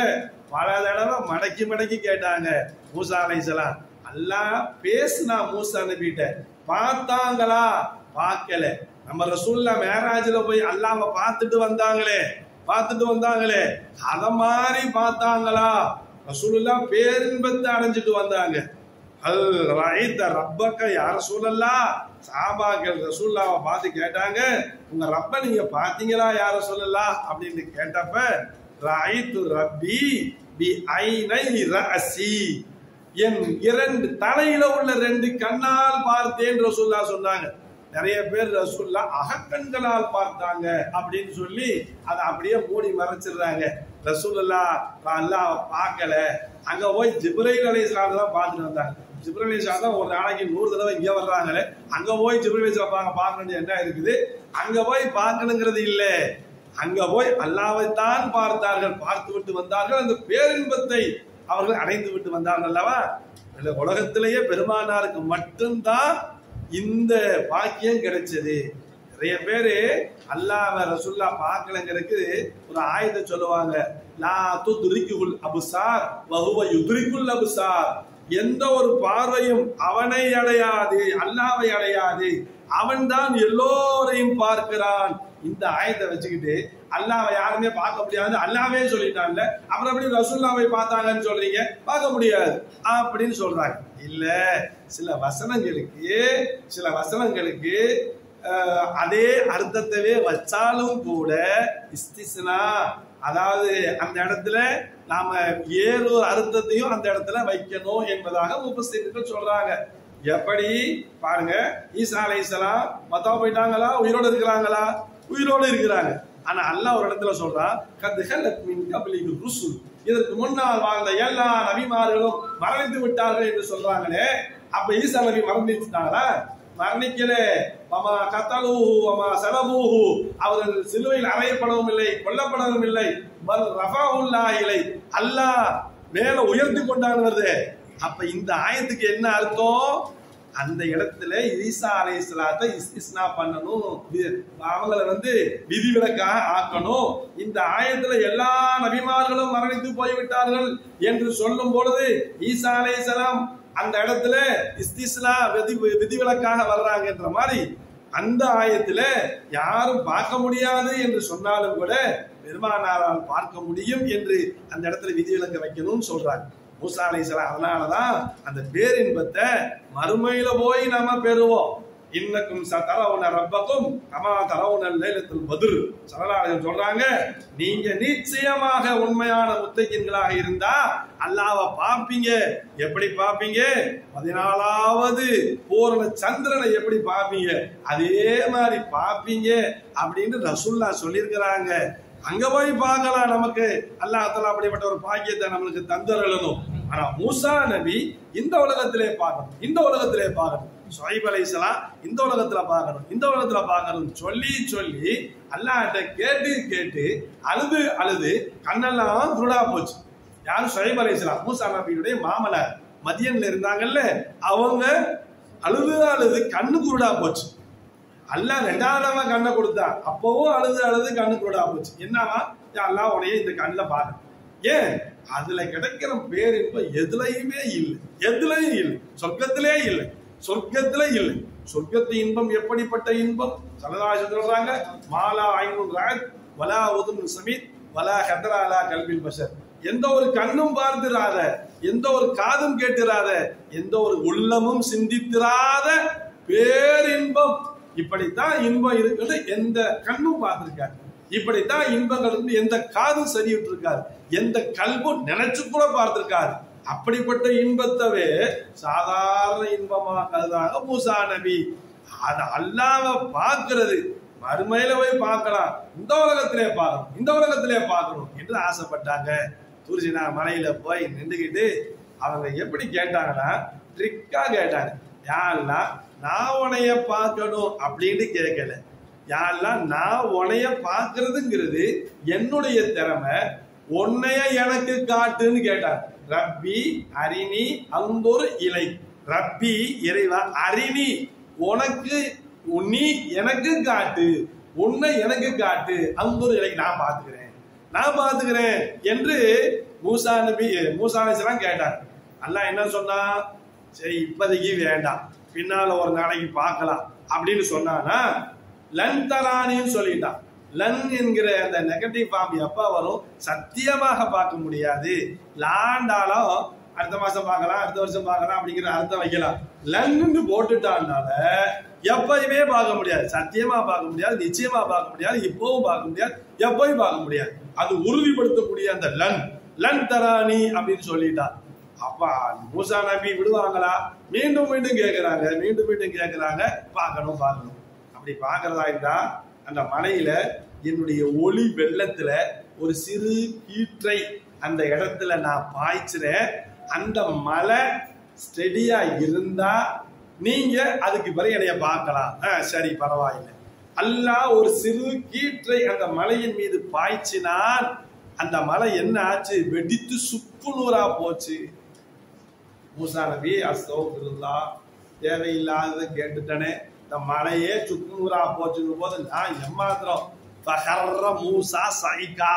பல தடவை மடக்கி மடக்கி கேட்டாங்க. மூசா அலைசலாம் அல்லாஹ் பேசுனா மூசா நபிட்ட பார்த்தாங்களா? பார்க்கல. நம்ம ரசூல்லா மேராஜில் போய் அல்லாம பார்த்துட்டு வந்தாங்களே பார்த்துட்டு வந்தாங்களே அத மாதிரி பார்த்தாங்களா? ரசூலுல்லா பேரின்பத்தை அடைஞ்சிட்டு வந்தாங்க. அல் ரைத்த ரப்பக்க யார சூழல்லா சாபாக்கள் ரசூல்லாவை பார்த்து கேட்டாங்க உங்க ரப்ப நீங்க பாத்தீங்களா யார சொல்லலாம் அப்படின்னு கேட்டப்ப ரைத்து ரப்பி பி ஐனை ரசி என் இரண்டு தலையில உள்ள ரெண்டு கண்ணால் பார்த்தேன் ரசூல்லா சொன்னாங்க. நிறைய பேர் ரசூல்லா அகக்கண்களால் பார்த்தாங்க அப்படின்னு சொல்லி அதை அப்படியே மூடி மறைச்சிடுறாங்க. ரசூல்லா அல்லாஹ் பார்க்கல. அங்க போய் ஜிப்ரைல் அலைஹிஸ்ஸலாம் தான் பார்த்துட்டு வந்தாங்க. ஜிப்ரல் தான் ஒரு நாளைக்கு நூறு தடவை இங்கே வர்றாங்களே அங்க போய் ஜிப்ரல் அலிஸ்லாம் பாங்க பார்க்க என்ன இருக்குது? அங்க போய் பார்க்கணுங்கிறது இல்லை. அங்க போய் அல்லாவை தான் பார்த்தார்கள். பார்த்து விட்டு வந்தார்கள். அந்த பேரின்பத்தை அவர்கள் அடைந்து விட்டு வந்தார்கள் அல்லவா? இந்த உலகத்திலேயே பெருமானாருக்கு மட்டும்தான் இந்த பாக்கியம் கிடைச்சது. நிறைய பேரு அல்லாம ரசுல்லா பார்க்கலங்கிறதுக்கு ஒரு ஆயுதம் சொல்லுவாங்க. லா துரிக்குள் அபுசார் வகுவ யுதுரிக்குள் அபுசார். எந்த ஒரு பார்வையும் அவனை அடையாது அல்லாவை அடையாது. அவன் தான் எல்லோரையும் பார்க்கிறான். இந்த ஆயத்தை வச்சுக்கிட்டு அல்லாவை யாருமே பார்க்க முடியாது. அல்லாவே சொல்லிட்டான்ல. அப்புறம் எப்படி ரசுல்லாவை பார்த்தாங்கன்னு சொல்றீங்க? பார்க்க முடியாது. அப்படின்னு சொல்றாங்க. இல்ல சில வசனங்களுக்கு சில வசனங்களுக்கு அதே அர்த்தத்தவே வச்சாலும் கூட இஸ்திஸ்னா அதாவது அந்த இடத்துல நாம ஏறொரு அர்த்தத்தையும் அந்த இடத்துல வைக்கணும் என்பதாக முப்பஸ்தீர்கள் சொல்றாங்க. எப்படி? பாருங்க. ஈசா அலைஹிஸ்ஸலாம் மத்தா போயிட்டாங்களா? உயிரோடு இருக்கிறாங்களா? உயிரோடு இருக்கிறாங்க. ஆனா அல்லாஹ் ஒரு இடத்துல சொல்றான் கத் மின் கப்லிஹி ருசுல். இதற்கு முன்னால் வாழ்ந்த எல்லா நபிமார்களும் மரணித்து விட்டார்கள் என்று சொல்றாங்களே அப்ப ஈசா நபி மரணிச்சுட்டாங்களா? மரணிக்கலே. வமா கத்தலூஹு வமா சலபூஹு. அவர்கள் சிலுவையில் அறையப்படவும் இல்லை கொல்லப்படவும் இல்லை. பல் ரஃபாவுல்லா இலை. அல்லாஹ் மேல உயர்த்தி கொண்டான்னு அப்ப இந்த ஆயத்துக்கு என்ன அர்த்தம்? அந்த இடத்துல ஈசா அலைஹிஸ்ஸலாத்தை இஸ்திஸ்னா பண்ணணும். வி- அவங்கள வந்து விதிவிலக்காக ஆக்கணும். இந்த ஆயத்துல எல்லா நபிமார்களும் மரணித்து போய்விட்டார்கள் என்று சொல்லும் பொழுது ஈசா அலைஹிஸ்ஸலாம் அந்த இடத்துல இஸ்திஸ்னா விதி விதிவிலக்காக வர்றாங்கன்ற மாதிரி அந்த ஆயத்துல யாரும் பார்க்க முடியாது என்று சொன்னாலும் கூட பெருமானாரால் பார்க்க முடியும் என்று அந்த இடத்துல விதிவிலக்க வைக்கணும்னு சொல்றாங்க. மூசா அலைஹிஸ்ஸலாம் அதனாலதான் அந்த பேரின்பத்தை மறுமையில போய் நாம பெறுவோம். இன்னக்கும் சதரவுன ரப்பக்கும் கமா தரவுன லைலத்துல் பதில் சரணாலயம் சொல்றாங்க நீங்க நிச்சயமாக உண்மையான முத்தைக்கின்களாக இருந்தா அல்லாஹ்வை பார்ப்பீங்க. எப்படி பார்ப்பீங்க? பதினாலாவது பூரண சந்திரனை எப்படி பார்ப்பீங்க? அதே மாதிரி பார்ப்பீங்க அப்படின்னு ரசுல்லா சொல்லியிருக்கிறாங்க. அங்க போய் பார்க்கலாம் நமக்கு. அல்லாஹ் அப்படிப்பட்ட ஒரு பாக்கியத்தை நம்மளுக்கு தந்தரலனும் ஆனா மூசா நபி இந்த உலகத்திலே பார்க்கணும் இந்த உலகத்திலே பார்க்கணும். சுஹைப் அலைசலாம் இந்த உலகத்துல பார்க்கணும் இந்த உலகத்துல பார்க்கணும் சொல்லி சொல்லி அல்லாட்ட கேட்டு கேட்டு அழுது அழுது கண்ணெல்லாம் துருடா போச்சு. யாரும் சுஹைப் அலைசலாம் மூசா நபியுடைய மாமனார். மதியன்ல இருந்தாங்கல்ல அவங்க அழுது அழுது கண்ணு குருடா போச்சு. அல்லாஹ் ரெண்டாவதவன் கண்ணை கொடுத்தா அப்பவும் அழுது அழுது கண்ணு குருடா போச்சு. என்னவா அல்லா உடைய இந்த கண்ணில் பாரு ஏன்? அதுல கிடைக்கிற பேரின்பம் எதுலையுமே இல்லை. எதுலையும் இல்லை. சொர்க்கத்திலே இல்லை. சொர்க்கத்திலே இல்லை. சொர்க்கத்து இன்பம் எப்படிப்பட்ட இன்பம்? சலதாச சொல்றாங்க மாலா ஐநூறு ராத் வலா உதும் சமீத் வலா ஹத்ராலா கல்வி பஷர். எந்த ஒரு கண்ணும் பார்த்திராத எந்த ஒரு காதும் கேட்டிராத எந்த ஒரு உள்ளமும் சிந்தித்திராத பேரின்பம். இப்படித்தான் இன்பம் இருக்குன்னு எந்த கண்ணும் பார்த்திருக்காரு. இப்படித்தான் இன்பங்கள் எந்த காதும் சரியிட்டு இருக்காரு எந்த கல்வும் நினைச்சு கூட பார்த்திருக்காரு அப்படிப்பட்ட இன்பத்தவே சாதாரண இன்பமா கருதாங்க மூசா நபி. அது அல்லாம பார்க்கிறது. மறுமையில போய் பார்க்கலாம். இந்த உலகத்திலே பார்க்கணும். இந்த உலகத்திலே பார்க்கணும் என்று ஆசைப்பட்டாங்க. துரிசினா மலையில போய் நின்றுக்கிட்டு அவங்க எப்படி கேட்டாங்கன்னா ட்ரிக்கா கேட்டாங்க. யாருன்னா நான் உனைய பார்க்கணும் அப்படின்னு கேட்கல. யாரெல்லாம் நான் உனைய பார்க்கறதுங்கிறது என்னுடைய திறமை. உன்னைய எனக்கு காட்டுன்னு கேட்டார். ரப்பி அரிணி அங்கொரு இலை. ரப்பி இறைவா அரிணி உனக்கு நீ எனக்கு காட்டு. உன்னை எனக்கு காட்டு. அங்கொரு இலை நான் பார்த்துக்கிறேன். நான் பார்த்துக்கிறேன் என்று மூசா நபி மூசா அலிஸ்லாம் கேட்டார். அல்லாஹ் என்ன சொன்னா? சரி இப்போதைக்கு வேண்டாம். பின்னால ஒரு நாளைக்கு பார்க்கலாம் அப்படின்னு சொன்னானா லன் தரானின்னு சொல்லிட்டான். லன் என்கிற அந்த நெகட்டிவ் ஃபார்ம் எப்போ வரும்? சத்தியமாக பார்க்க முடியாது. லாண்டாலும் அடுத்த மாசம் பார்க்கலாம் அடுத்த வருஷம் பார்க்கலாம் அப்படிங்கிற அர்த்தம் வைக்கலாம். லன்னு போட்டுட்டான்னால எப்பயுமே பார்க்க முடியாது. சத்தியமா பார்க்க முடியாது நிச்சயமா பார்க்க முடியாது இப்பவும் பார்க்க முடியாது எப்பயும் பார்க்க முடியாது. அது உறுதிப்படுத்தக்கூடிய அந்த லன் லன் தராணி அப்படின்னு சொல்லிட்டான் அப்பா மூசா நம்பி விடுவாங்களா? மீண்டும் மீண்டும் கேட்கிறாங்க மீண்டும் மீண்டும் கேட்கிறாங்க பார்க்கணும் பார்க்கணும். அப்படி பார்க்கறதா இருந்தா அந்த மலையில என்னுடைய ஒளி வெள்ளத்துல ஒரு சிறு கீற்றை அந்த இடத்துல நான் பாய்ச்சுறேன். அந்த மலை ஸ்டெடியா இருந்தா நீங்க அதுக்கு பிறகு என்னைய பார்க்கலாம். ஆ, சரி பரவாயில்லை. அல்லாஹ் ஒரு சிறு கீற்றை அந்த மலையின் மீது பாய்ச்சினால் அந்த மலை என்ன ஆச்சு? வெடித்து சுக்குநூறா போச்சு. மூசா நபி அஸ்தோபிருல்லா தேவையில்லாததை கேட்டுட்டனே. இந்த மலையே சுக்குநூறா போச்சுங்கும் போது நான் எம்மாத்திரம் பகர்ற மூசா சைக்கா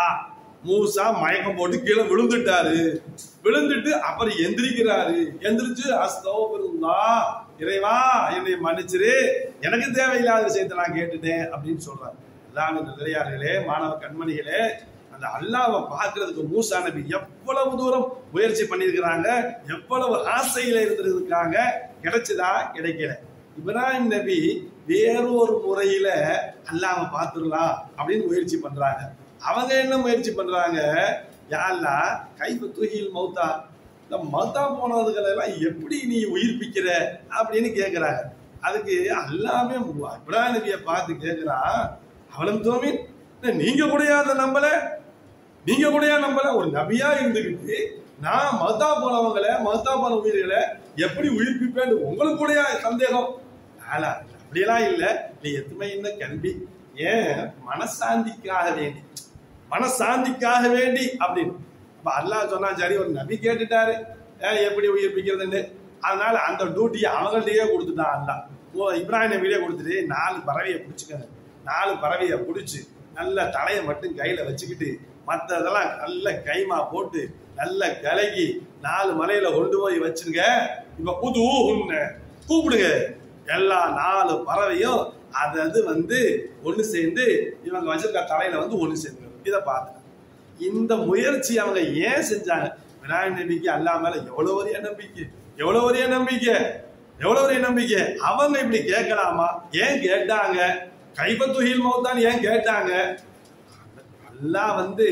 மூசா மயக்கம் போட்டு கீழே விழுந்துட்டாரு. விழுந்துட்டு அப்புறம் எந்திரிக்கிறாரு. எந்திரிச்சு அஸ்தோபிருல்லா இறைவா என்னை மன்னிச்சிரு. எனக்கு தேவையில்லாத விஷயத்தை நான் கேட்டுட்டேன் அப்படின்னு சொல்றாரு. அல்லாஹ் நிலையார்களே மாணவ கண்மணிகளே அந்த அல்லாவை பார்க்கறதுக்கு மூசா நபி எவ்வளவு தூரம் முயற்சி பண்ணியிருக்கிறாங்க எவ்வளவு ஆசையில இருந்திருக்காங்க கிடைச்சதா கிடைக்கல. இப்ராஹிம் நபி வேறொரு முறையில அல்லாம பார்த்துடலாம் அப்படின்னு முயற்சி பண்றாங்க. அவங்க என்ன முயற்சி பண்றாங்க? யாருலா கைப்பு தூகில் மௌத்தா. இந்த மௌத்தா போனவர்கள் எல்லாம் எப்படி நீ உயிர்ப்பிக்கிற அப்படின்னு கேக்குறாங்க. அதுக்கு எல்லாமே இப்ராஹிம் நபியை பார்த்து கேட்குறான் அவளும் தோமின் நீங்க கூடயா அதை நம்பல நீங்க கூடயா நம்பல ஒரு நபியா இருந்துகிட்டு நான் மதா போனவங்களை மதா போன உயிர்களை எப்படி உயிர்ப்பிப்பேன்னு உங்களுக்கு கூடயா சந்தேகம். ஆளா? அப்படியெல்லாம் இல்ல. நீ எதுவுமே என்ன கல்வி ஏன்? மனசாந்திக்காக வேண்டி. மனசாந்திக்காக வேண்டி அப்படின்னு. அப்ப அல்லாஹ் சொன்னா சரி ஒரு நபி கேட்டுட்டாரு. ஏன் எப்படி உயிர்ப்பிக்கிறதுன்னு அதனால அந்த டியூட்டியை அவங்கள்ட்டயே கொடுத்துட்டான் அல்லா ஓ இப்ராஹிம் வீடியோ கொடுத்துட்டு நாலு பறவையை பிடிச்சிக்கங்க. நாலு பறவையை பிடிச்சி நல்ல தலையை மட்டும் கையில வச்சுக்கிட்டு மற்றதெல்லாம் நல்ல கைமா போட்டு நல்ல கலகி நாலு மலையில கொண்டு போய் வச்சிருங்க. இப்ப புது கூப்பிடுங்க. எல்லா நாலு பறவையும் அது அது வந்து ஒன்று சேர்ந்து இவங்க வச்சிருக்க தலையில வந்து ஒன்று சேர்ந்து இதை பார்த்து. இந்த முயற்சி அவங்க ஏன் செஞ்சாங்க? விநாயகர் நம்பிக்கை அல்லா மேல எவ்வளோ பெரிய நம்பிக்கை? எவ்வளோ பெரிய நம்பிக்கை? எவ்வளோ பெரிய நம்பிக்கை? அவங்க இப்படி கேட்கலாமா? ஏன் கேட்டாங்க? கைபத்துகில் மௌத்தான் ஏன் கேட்டாங்க? எல்லாம் வந்து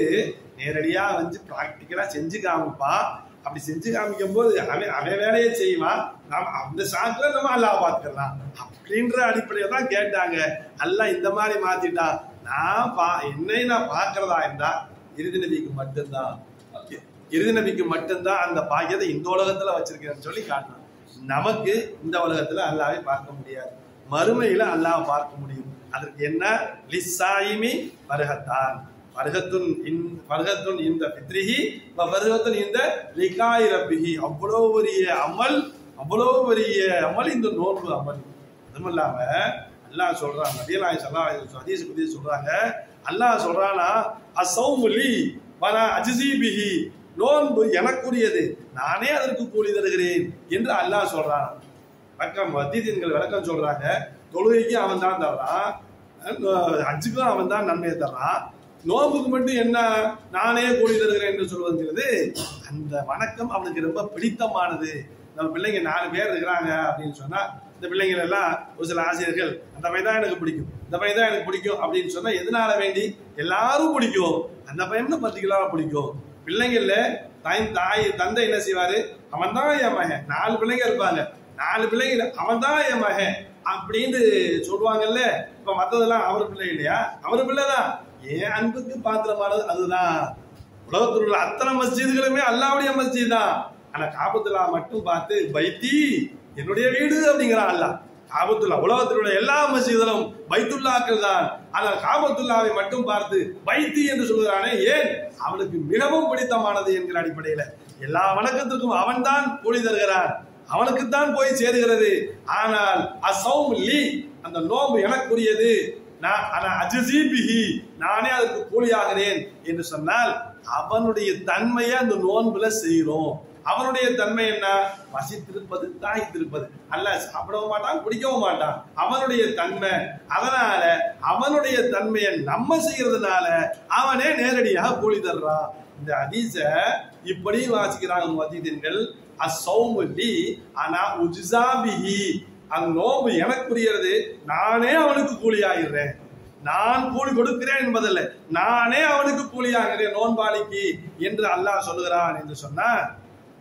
நேரடியாக வந்து ப்ராக்டிக்கலாக செஞ்சு காமிப்பான் அப்படி செஞ்சு காமிக்கும் போது அவன் அவன் வேலையை செய்வான். நாம் அந்த சாக்குல நம்ம அல்லாஹ் பார்த்துக்கலாம். அப்படின்ற அடிப்படையில தான் கேட்டாங்க. அல்லாஹ் இந்த மாதிரி மாத்திட்டான் நான் பா என்னை நான் பார்க்கறதா இருந்தா இறுதி நபிக்கு மட்டும்தான். இறுதி நபிக்கு மட்டும்தான் அந்த பாக்கியத்தை இந்த உலகத்துல வச்சிருக்கேன்னு சொல்லி காட்டணும் நமக்கு இந்த உலகத்துல அல்லாவை பார்க்க முடியாது. மறுமையில அல்லாவை பார்க்க முடியும். அதற்கு என்ன? லிஸ்ஸாயிமி வருகத்தான் பருகத்துன் இன் பருகத்துன் இந்த பித்ரிஹி பருகத்துன் இந்த லிகாய் ரப்பிஹி. அவ்வளவு பெரிய அமல் அவ்வளோ பெரிய அமல் இந்த நோன்பு அமல். அதுவும் இல்லாமல் அல்லாஹ் சொல்கிறான் நபியலாய் சல்லா ஹதீஸ் பத்தி சொல்றாங்க. அல்லாஹ் சொல்கிறானா அசௌமுலி வர அஜிசிபிஹி நோன்பு எனக்குரியது நானே அதற்கு கூலி தருகிறேன் என்று அல்லாஹ் சொல்கிறான் பக்கம் மத்தியதீன்கள் விளக்கம் சொல்கிறாங்க தொழுகைக்கு அவன் தான் தர்றான் அஜுக்கும் அவன் தான் நன்மையை தர்றான். நோம்புக்கு மட்டும் என்ன நானே கூலி தருகிறேன் என்று சொல்வதுங்கிறது அந்த வணக்கம் அவனுக்கு ரொம்ப பிடித்தமானது. நம்ம பிள்ளைங்க நாலு பேர் இருக்கிறாங்க அப்படின்னு சொன்னா இந்த பிள்ளைங்கள் எல்லாம் ஒரு சில ஆசிரியர்கள் அந்த பையன் தான் எனக்கு பிடிக்கும் இந்த பையன் தான் எனக்கு பிடிக்கும் அப்படின்னு சொன்னா எதனால வேண்டி? எல்லாரும் பிடிக்கும். அந்த பையன் பர்டிகுலரா பிடிக்கும். பிள்ளைங்கள்ல தாய் தாய் தந்தை என்ன செய்வாரு? அவன் தான் என் மகன். நாலு பிள்ளைங்க இருப்பாங்க. நாலு பிள்ளைங்க அவன் தான் என் மகன் அப்படின்னு சொல்லுவாங்கல்ல. இப்ப மத்ததெல்லாம் அவர் பிள்ளை இல்லையா? அவர் பிள்ளை தான். ஏன் அன்புக்கு பாத்திரமானது? அதுதான். உலகத்தில் உள்ள அத்தனை மஸ்ஜிதுகளுமே அல்லாவுடைய மஸ்ஜித். தான் ஆனா காபத்துல்லா மட்டும் பார்த்து பைத்தி என்னுடைய வீடு அப்படிங்கிறான் அல்லாஹ். காபத்துல்லா உலகத்தினுடைய எல்லா மஸ்ஜிதிலும் பைத்துல்லாக்கள் தான். ஆனால் காபத்துல்லாவை மட்டும் பார்த்து பைத்தி என்று சொல்கிறானே ஏன்? அவனுக்கு மிகவும் பிடித்தமானது என்கிற அடிப்படையில. எல்லா வணக்கத்திற்கும் அவன்தான் கூலி தருகிறான். அவனுக்குத்தான் போய் சேருகிறது. ஆனால் அசௌம் லீ அந்த நோம்பு எனக்குரியது. நான் ஆனா அஜசீபிஹி நானே அதுக்கு கூலியாகிறேன் என்று சொன்னால் அவனுடைய தன்மையை அந்த நோன்புல செய்கிறோம். அவனுடைய தன்மை என்ன? வசித்திருப்பது தாய்த்திருப்பது. அல்ல சாப்பிடவும் மாட்டான் குடிக்கவும் மாட்டான். அவனுடைய தன்மை அதனால அவனுடைய தன்மையை நம்ம செய்யறதுனால அவனே நேரடியாக கூலி தர்றான். இந்த ஹதீஸ இப்படி வாசிக்கிறாங்க மதிதன்கள் அசௌமுல்லி ஆனா உஜிசாபிஹி அந்த நோம்பு எனக்குரியது. நானே அவனுக்கு கூலியாகிறேன். நான் கூலி கொடுக்கிறேன் என்பதல்ல. நானே அவனுக்கு கூலியாகிறேன் நோன்பாளிக்கு என்று அல்லாஹ் சொல்லுகிறான் என்று சொன்னால்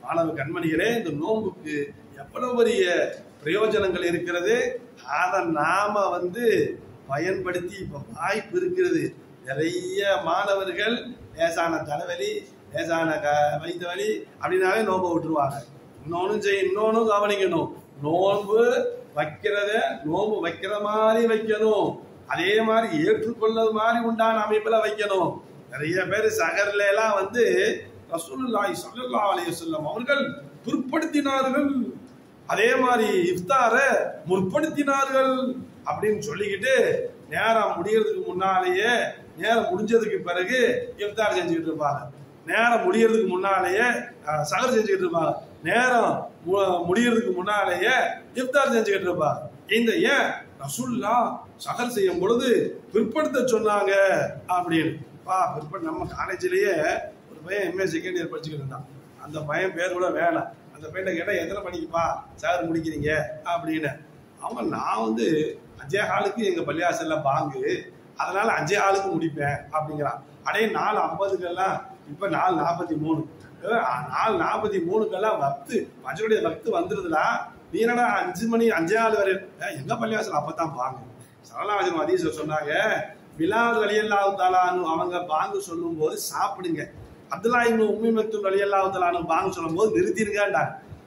மாணவ கண்மணிகளே இந்த நோன்புக்கு எவ்வளவு பெரிய பிரயோஜனங்கள் இருக்கிறது? அதை நாம வந்து பயன்படுத்தி இப்ப வாய்ப்பு இருக்கிறது. நிறைய மாணவர்கள் லேசான தலைவலி லேசான க வைத்த வலி அப்படின்னாலே நோன்பை விட்டுருவாங்க. இன்னொன்னும் செய்ய இன்னொன்னும் கவனிக்கணும். நோன்பு வைக்கிறத நோம்பு வைக்கிற மாதிரி வைக்கணும். அதே மாதிரி ஏற்றுக்கொள்ளது மாதிரி உண்டான அமைப்புல வைக்கணும். நிறைய பேர் சகர்ல எல்லாம் வந்து ரசூலுல்லாஹி ஸல்லல்லாஹு அலைஹி வஸல்லம் அவர்கள் பிற்படுத்தினார்கள் அதே மாதிரி இஃப்தார முற்படுத்தினார்கள் அப்படின்னு சொல்லிக்கிட்டு நேரம் முடியறதுக்கு முன்னாலேயே நேரம் முடிஞ்சதுக்கு பிறகு இஃப்தார் செஞ்சுக்கிட்டு இருப்பாங்க. நேரம் முடியறதுக்கு முன்னாலேயே சகர் செஞ்சுக்கிட்டு இருப்பாங்க. நேரம் மு- முடியறதுக்கு முன்னாலேயே இஃப்தார் செஞ்சுக்கிட்டு இருப்பா. இந்த ஏன் ரசுல்லா சகர் செய்யும் பொழுது பிற்படுத்த சொன்னாங்க? அப்படின்னு. பா பிற்படு நம்ம காலேஜ்லயே ஒரு பையன் எம்ஏ செகண்ட் இயர் படிச்சுக்கிட்டு இருந்தான். அந்த பையன் பேர் கூட வேணாம். அந்த பையனை கேட்டால் எத்தனை மணிக்குப்பா சார் முடிக்கிறீங்க? அப்படின்னு. அவங்க நான் வந்து அஜய் ஆளுக்கு எங்கள் பள்ளியாசல்ல பாங்கு. அதனால அஞ்சே ஆளுக்கு முடிப்பேன் அப்படிங்கிறான். அடே நாலு ஐம்பதுக்கெல்லாம் இப்போ நாலு நாற்பத்தி மூணு. நாலு நாற்பத்தி மூணுக்கெல்லாம் வக்து மஜருடைய வக்து வந்துருதுடா. நீ என்னடா அஞ்சு மணி அஞ்சே ஆள் வரை எங்க பள்ளிவாசல்? அப்பதான் பாங்க சரலாவதி அதீச சொன்னாங்க பிலால் வழியல்லாஹு அவங்க பாங்கு சொல்லும் போது சாப்பிடுங்க. அப்துல்லா இப்னு உம்மி மக்தும் வழியல்லாஹு பாங்கு சொல்லும் போது நிறுத்திருக்காண்டா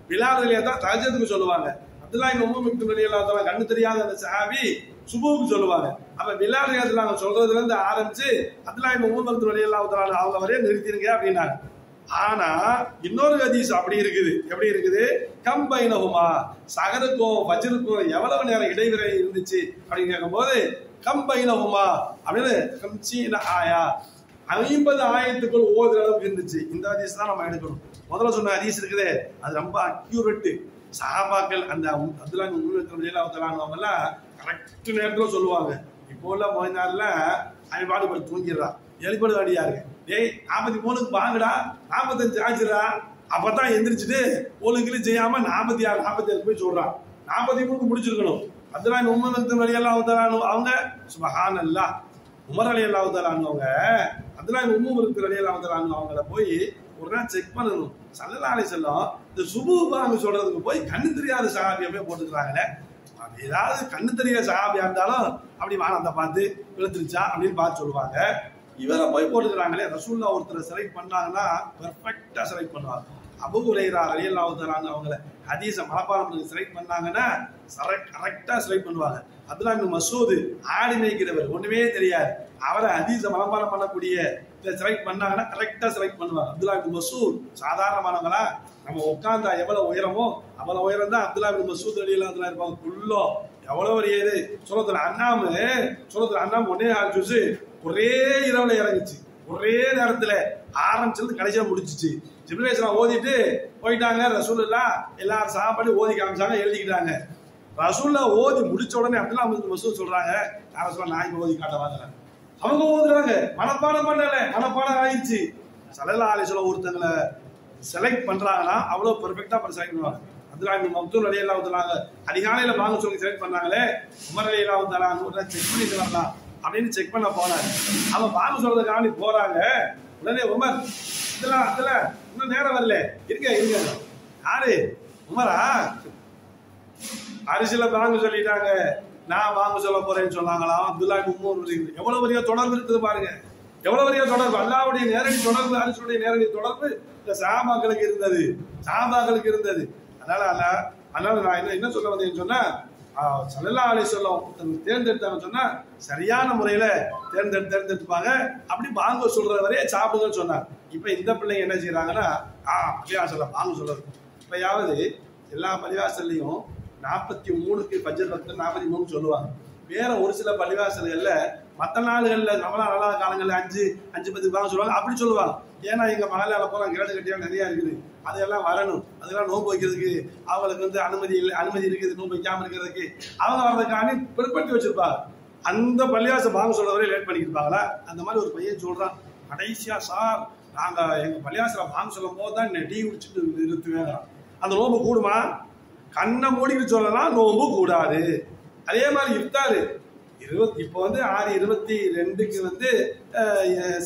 பிலால் வழியா தான் தஹஜத்துக்கு சொல்லுவாங்க. அப்துல்லா இப்னு உம்மி மக்தும் வழியல்லாவுத்தாலா கண்ணு தெரியாத அந்த சாவி சுபுவுக்கு சொல்லுவாங்க. அப்ப பிலால் வழியாத்துல அவங்க சொல்றதுல இருந்து ஆரம்பிச்சு அப்துல்லா இப்னு உம்மி மக்தும் வழியல்லாஹு அவங்க வரையே நிறுத்திருங்க அப்படின்னாங்க. ஆனா இன்னொரு ஹதீஸ் அப்படி இருக்குது. எப்படி இருக்குது? கம்பைனகுமா சகருக்கும் வஜ்ருக்கும் எவ்வளவு நேரம் இடைவெளி இருந்துச்சு? அப்படின்னு கேட்கும்போது கம்பைனகுமா அப்படின்னு கம்சீன ஆயா. ஐம்பது ஆயிரத்துக்குள் ஓதுற அளவுக்கு இருந்துச்சு. இந்த ஹதீஸ் தான் நம்ம எடுக்கணும். முதல்ல சொன்ன ஹதீஸ் இருக்குதே. அது ரொம்ப அக்யூரட்டு சஹாபாக்கள் அந்த அப்துல்லா அவங்க கரெக்ட் நேரத்தில் சொல்லுவாங்க. இப்போ உள்ள மொழினார்ல அவன் பாடுபட்டு தூங்கிடுறான். எழுப்படு அடியாரு டேய் நாற்பத்தி மூணுக்கு வாங்கடா நாற்பத்தஞ்சு ஆச்சுடா. அப்பதான் எந்திரிச்சிட்டு ஒரு கிலோ செய்யாம நாற்பத்தி ஆறு நாற்பத்தி ஏழு போய் சொல்றான். நாற்பத்தி மூணுக்கு முடிச்சிருக்கணும். அதெல்லாம் உமர் வழியெல்லாம் அல்லாஹ் அவங்க. சுபஹான் அல்லா உமர் அலி அல்லாஹ் அவங்க. அதெல்லாம் உம்மு அலி அல்லாஹ் அவங்கள போய் ஒரு நாள் செக் பண்ணணும். சல்லல்லாஹு செல்லும் செல்லம் இந்த சுபு பாங்க சொல்றதுக்கு போய் கண்ணு தெரியாத சகாபியை போய் போட்டுக்கிறாங்களே. அது ஏதாவது கண்ணு தெரியாத சகாபியாக இருந்தாலும் அப்படி வானத்தை பார்த்து விழுந்துருச்சா அப்படின்னு பார்த்து சொல்லுவாங்க. இவரை போய் போட்டுக்கிறாங்களே ரசூல்லா ஒருத்தரை செலக்ட் பண்ணாங்கன்னா பெர்ஃபெக்டா செலக்ட் பண்ணுவாங்க. அபு உரைரா அலியல்லா தராங்க அவங்கள ஹதீஸ மனப்பாடம் செலக்ட் பண்ணாங்கன்னா கரெக்டா செலக்ட் பண்ணுவாங்க. அதெல்லாம் இந்த மசூது ஆடி மேய்க்கிறவர் ஒண்ணுமே தெரியாது. அவரை ஹதீஸ மனப்பாடம் பண்ணக்கூடிய செலக்ட் பண்ணாங்கன்னா கரெக்டா செலக்ட் பண்ணுவாங்க. அப்துல்லா இப்னு மசூத் சாதாரணமானவங்களா? நம்ம உட்காந்தா எவ்வளவு உயரமோ அவ்வளவு உயரம் தான் அப்துல்லா இப்னு மசூத் அலியல்லா இருப்பாங்க. குள்ளோ எவ்வளவு ஒரு ஏது சொல்லத்துல அண்ணாமு சொல்லத்துல அண்ணாமு ஒன்னே ஆரம்பிச்சு ஒரே இரவுல இறங்குச்சு ஒரே நேரத்துல ஆரம்பிச்சது கடைசியா முடிச்சிச்சு ஜிப்ரேஸ்லாம் ஓதிட்டு போயிட்டாங்க ரசூல்லா எல்லாரும் சாப்பாடு ஓதி காமிச்சாங்க எழுதிக்கிட்டாங்க ரசூல்லா ஓதி முடிச்ச உடனே அப்படிலாம் அவங்க மசூல் சொல்றாங்க நான் ரசூல்லா நான் ஓதி காட்ட வாங்குறேன் அவங்க ஓதுறாங்க மனப்பாடம் பண்ணல மனப்பாடம் ஆயிடுச்சு சலல்லா அலிஸ்வலம் ஒருத்தங்களை செலக்ட் பண்றாங்கன்னா அவ்வளவு பெர்ஃபெக்டா பண்ண செலக்ட் பண்ணுவாங்க அதுல இந்த மக்தூர் அலி வந்துடுறாங்க அதிகாலையில் வாங்க சொல்லி செலக்ட் பண்ணாங்களே உமர் அலி எல்லாம் வந்தாங்க செக் பண்ணிட்டு வரலாம் அப்படின்னு செக் பண்ண போனாங்க அவன் வாங்க காமி போறாங்க. உடனே உமர் இதெல்லாம் அதெல்லாம் இன்னும் நேரம் வரல. இருக்க இருக்க யாரு? உமரா? அரிசியில வாங்க சொல்லிட்டாங்க. நான் வாங்க சொல்ல போறேன்னு சொன்னாங்களாம் அப்துல்லா உமர் எவ்வளவு பெரிய தொடர்பு இருக்குது பாருங்க. எவ்வளவு பெரிய தொடர்பு? அல்லாவுடைய நேரடி தொடர்பு அரிசுடைய நேரடி தொடர்பு இந்த சாபாக்களுக்கு இருந்தது. சாபாக்களுக்கு இருந்தது. அதனால அல்ல அதனால நான் என்ன என்ன சொல்ல வந்தேன்னு சொன்னா சல்லல்லா அலி சொல்லம் தேர்ந்தெடுத்தாங்க சொன்னா சரியான முறையில தேர்ந்தெடுத்து தேர்ந்தெடுப்பாங்க அப்படி வாங்க சொல்ற வரையே சாப்பிடுங்கன்னு சொன்னாங்க. இப்ப இந்த பிள்ளைங்க என்ன செய்யறாங்கன்னா ஆ பள்ளிவாசல்ல வாங்க சொல்றது. இப்பயாவது எல்லா பள்ளிவாசல்லையும் நாற்பத்தி மூணுக்கு பட்ஜெட் பத்து நாற்பத்தி மூணு சொல்லுவாங்க. வேற ஒரு சில பள்ளிவாசல்கள்ல மற்ற நாடுகள்ல நம்மளா நல்லா காலங்கள்ல அஞ்சு அஞ்சு பத்து வாங்க சொல்லுவாங்க. அப்படி சொல்லுவாங்க. ஏன்னா எங்க மலையாள போலாம் கிரேடு கட்டியா நிறைய இருக்குது. அதெல்லாம் வரணும். அதெல்லாம் நோன்பு வைக்கிறதுக்கு அவங்களுக்கு வந்து அனுமதி இல்லை. அனுமதி இருக்குது நோன்பு வைக்காமல் இருக்கிறதுக்கு. அவங்க வர்றதுக்கான பிற்படுத்தி வச்சிருப்பாங்க. அந்த பள்ளியாச பாகம் சொல்றவரை லேட் பண்ணியிருப்பாங்களா அந்த மாதிரி ஒரு பையன் சொல்றான். கடைசியா சார் நாங்க எங்க பள்ளிவாசல பாகம் சொல்லும் போது தான் டீ குடிச்சிட்டு நிறுத்துவேன் அந்த நோன்பு கூடுமா? கண்ணை மூடிட்டு சொல்லலாம் நோன்பு கூடாது. அதே மாதிரி இஃப்தாரு. இருபத்தி இப்போ வந்து ஆறு இருபத்தி ரெண்டுக்கு வந்து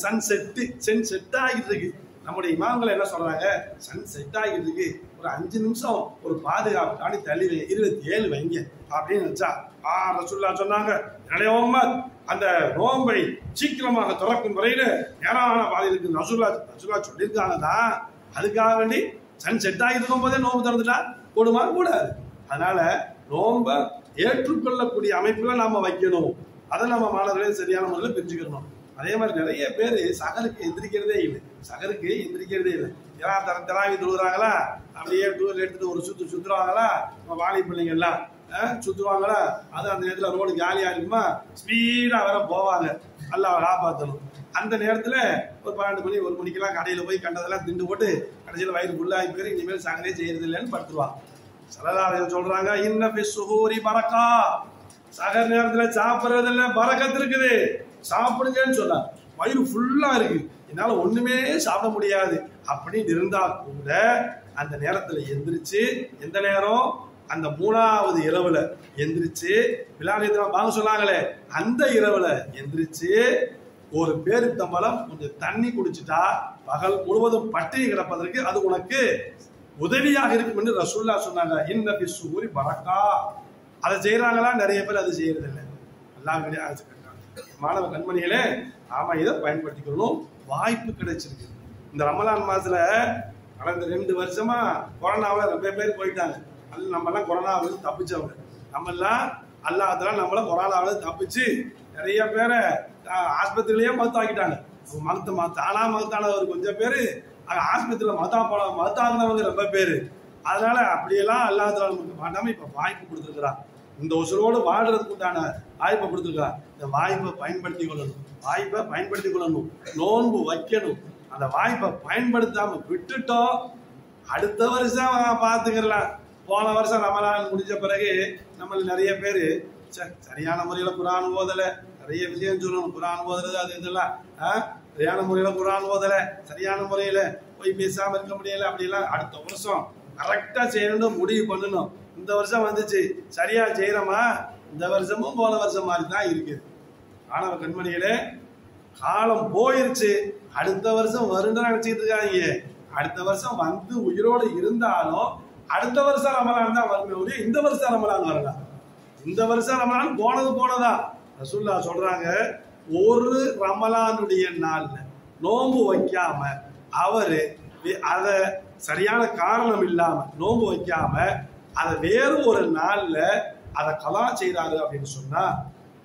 சன் செட்டு சென் செட் ஆகிட்டு இருக்கு. நம்முடைய இமாம்கள் என்ன சொல்றாங்க? சன் செட் ஆகிட்டு ஒரு அஞ்சு நிமிஷம் ஒரு பாதுகாப்புக்காண்டி தள்ளி வைங்க இருபத்தி ஏழு வைங்க அப்படின்னு வச்சா ஆ ரசுல்லா சொன்னாங்க. என்னுடைய உம்மத் அந்த நோம்பை சீக்கிரமாக திறக்கும் முறையில் நேரான பாதை இருக்கு ரசுல்லா ரசுல்லா சொல்லியிருக்காங்க தான். அதுக்காக வேண்டி சன் செட் ஆகிட்டு இருக்கும் போதே நோம்பு திறந்துட்டா கூடுமா கூடாது அதனால நோம்ப ஏற்றுக்கொள்ளக்கூடிய அமைப்புல நாம வைக்கணும். அதை நம்ம மாணவர்களே சரியான முறையில் பிரிஞ்சுக்கணும் அதே மாதிரி நிறைய பேர் சகலுக்கு எந்திரிக்கிறதே இல்லை. சகருக்கு எந்திரிக்கிறதே இல்லை. ஏன்னா தர தராவி தொழுகிறாங்களா? அப்படியே டூர் எடுத்துட்டு ஒரு சுத்து சுத்துறாங்களா நம்ம வாலி பிள்ளைங்க எல்லாம் சுத்துவாங்களா அது அந்த நேரத்தில் ரோடு காலியாக இருக்குமா ஸ்பீடாக வர போவாங்க. நல்லா காப்பாற்றணும் அந்த நேரத்தில் ஒரு பன்னெண்டு மணி ஒரு மணிக்கெல்லாம் கடையில் போய் கண்டதெல்லாம் திண்டு போட்டு கடைசியில் வயிறு ஃபுல்லாகி போய் இனிமேல் சங்கரே செய்யறது இல்லைன்னு படுத்துருவாங்க. சொல்கிறாங்க சொல்றாங்க இன்ன சுகூரி பறக்கா சகர் நேரத்தில் சாப்பிட்றதில்ல பறக்கத்து இருக்குது. சாப்பிடுங்கன்னு சொன்னார் வயிறு ஃபுல்லாக இருக்குது என்னால் ஒண்ணுமே சாப்பிட முடியாது. அப்படின்னு இருந்தா கூட அந்த நேரத்தில் எந்திரிச்சு எந்த நேரம்? அந்த மூணாவது இரவுல எந்திரிச்சு விழாலயத்தில் வாங்க சொன்னாங்களே அந்த இரவுல எந்திரிச்சு ஒரு பேருத்தம்பளம் கொஞ்சம் தண்ணி குடிச்சிட்டா பகல் முழுவதும் பட்டினி கிடப்பதற்கு அது உனக்கு உதவியாக இருக்கும் என்று ரசூல்லா சொன்னாங்க. இன்ன பிசூரி பறக்கா அதை செய்யறாங்களா நிறைய பேர் அது செய்யறதில்லை. எல்லாம் கிடையாது மாணவ கண்மணிகளே ஆமா இதை பயன்படுத்திக்கணும் வாய்ப்பு கிடைச்சிருக்கு. இந்த ரமலான் மாசத்துல கடந்த ரெண்டு வருஷமா கொரோனாவில் ரொம்ப பேர் போயிட்டாங்க. அது நம்மலாம் எல்லாம் கொரோனாவில் தப்பிச்சவங்க. நம்மெல்லாம் அல்லாதெல்லாம் நம்மள கொரோனாவில் தப்பிச்சு நிறைய பேரை ஆஸ்பத்திரியிலேயே மருத்தாக்கிட்டாங்க. மருத்து மருத்து ஆனா மருத்தானவர் கொஞ்சம் பேர் ஆஸ்பத்திரியில் ஆஸ்பத்திரியில மருத்தா போன மருத்தாகினவங்க ரொம்ப பேர். அதனால அப்படியெல்லாம் அல்லாத நமக்கு பண்ணாமல் இப்போ வாய்ப்பு கொடுத்துருக்குறான். இந்த உசுரோடு வாழ்கிறதுக்கு உண்டான வாய்ப்பை கொடுத்துருக்கா. இந்த வாய்ப்பை பயன்படுத்தி கொள்ளணும். வாய்ப்பை பயன்படுத்தி கொள்ளணும். நோன்பு வைக்கணும். அந்த வாய்ப்பை பயன்படுத்தாமல் விட்டுட்டோம் அடுத்த வருஷம் பார்த்துக்கலாம் போன வருஷம் ரமலான் முடிஞ்ச பிறகு நம்ம நிறைய பேர் சரியான முறையில் குரான் ஓதலை. நிறைய விஷயம் சொல்லணும். குரான் ஓதுறது அது இதெல்லாம் ஆ? சரியான முறையில் குரான் ஓதலை. சரியான முறையில் போய் பேசாமல் இருக்க முடியலை. அப்படிலாம் அடுத்த வருஷம் கரெக்டாக செய்யணும்னு முடிவு பண்ணணும். இந்த வருஷம் வந்துச்சு. சரியா செய்கிறோமா இந்த வருஷமும் போன வருஷம் மாதிரி தான் இருக்குது ஆனவ கண்மணிகளே காலம் போயிருச்சு. அடுத்த வருஷம் வரும்னு நினைச்சிட்டு இருக்காங்க அடுத்த வருஷம் வந்து உயிரோடு இருந்தாலும் அடுத்த வருஷம் ரமலான் தான் வருமே ஒழிய இந்த வருஷம் ரமலான் வரலாம் இந்த வருஷம் ரமலான் போனது போனதா? ரசூல்லா சொல்றாங்க ஒரு ரமலானுடைய நாள்ல நோன்பு வைக்காம அவரு அதை அத சரியான காரணம் இல்லாம நோன்பு வைக்காம அதை வேறு ஒரு நாள்ல அதை கலா செய்றாரு அப்படின்னு சொன்னா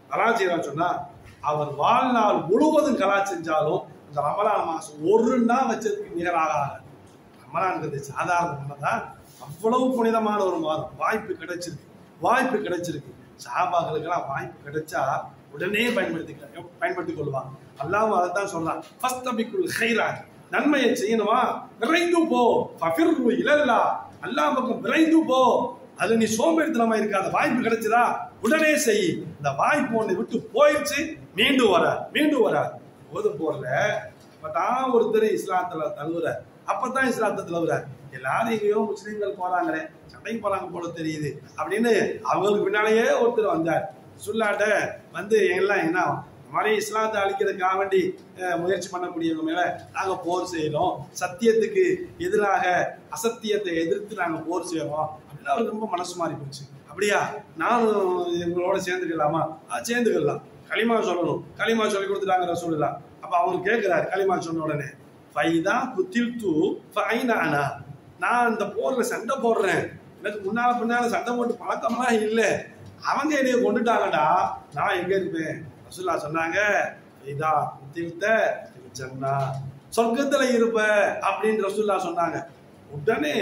கலா செய்கிறான்னு சொன்னா அவர் வாழ்நாள் முழுவதும் கலா செஞ்சாலும் இந்த ரமலான் மாசம் ஒரு நாள் வச்சதுக்கு நிகராகாது. ரமலான்கிறது சாதாரண அவ்வளவு புனிதமான ஒரு மாதம். வாய்ப்பு கிடைச்சிருக்கு. வாய்ப்பு கிடைச்சிருக்கு. சாபாக்களுக்கெல்லாம் வாய்ப்பு கிடைச்சா உடனே பயன்படுத்தி பயன்படுத்திக் கொள்வாங்க. அதை அதைத்தான் சொல்றான். ஃபர்ஸ்ட் அபிக்குள் ஹைரான் நன்மையை செய்யணுமா? விரைந்து போ. ஃபபிர்ரு இலல்லா. அல்லா பக்கம் விரைந்து போ. அது நீ சோம்பேறித்தனமா இருக்காத வாய்ப்பு கிடைச்சதா? உடனே செய். இந்த வாய்ப்பு ஒன்று விட்டு போயிடுச்சு மீண்டும் வர மீண்டும் வர. போது போறல. அப்பதான் ஒருத்தர் இஸ்லாத்துல தழுவுற. அப்பதான் இஸ்லாத்தை தழுவுற. எல்லாரும் எங்கேயோ முஸ்லீம்கள் போறாங்களே சண்டைக்கு போறாங்க போல தெரியுது அப்படின்னு அவங்களுக்கு பின்னாலேயே ஒருத்தர் வந்தார். சொல்லாட்ட வந்து எல்லாம் என்ன மறைய இஸ்லாத்தை அழிக்கிறதுக்காக வேண்டி முயற்சி பண்ணக்கூடியவங்க மேல நாங்க போர் செய்யறோம். சத்தியத்துக்கு எதிராக அசத்தியத்தை எதிர்த்து நாங்க போர் செய்யறோம். அப்படின்னு அவருக்கு ரொம்ப மனசு மாறி போச்சு. அப்படியா? நானும் இவங்களோட சேர்ந்துக்கலாமா? சேர்ந்துக்கலாம். களிமா சொல்லணும். களிமா சொல்லி கொடுத்துட்டாங்க சொல்லலாம் அப்ப அவர் கேட்குறாரு களிமா சொன்ன உடனே ஃபைதா குத்தில் தூ ஃபைனானா நான் இந்த போர்ல சண்டை போடுறேன். எனக்கு முன்னால பின்னால சண்டை போட்டு பழக்கமாக இல்லை. அவங்க என்னைய கொண்டுட்டாங்கடா. நான் எங்க இருப்பேன்? ரசூல்லா சொன்னாங்க இதா குத்தில்த சொன்னா சொர்க்கத்துல இருப்ப அப்படின்னு ரசூல்லா சொன்னாங்க. உடனே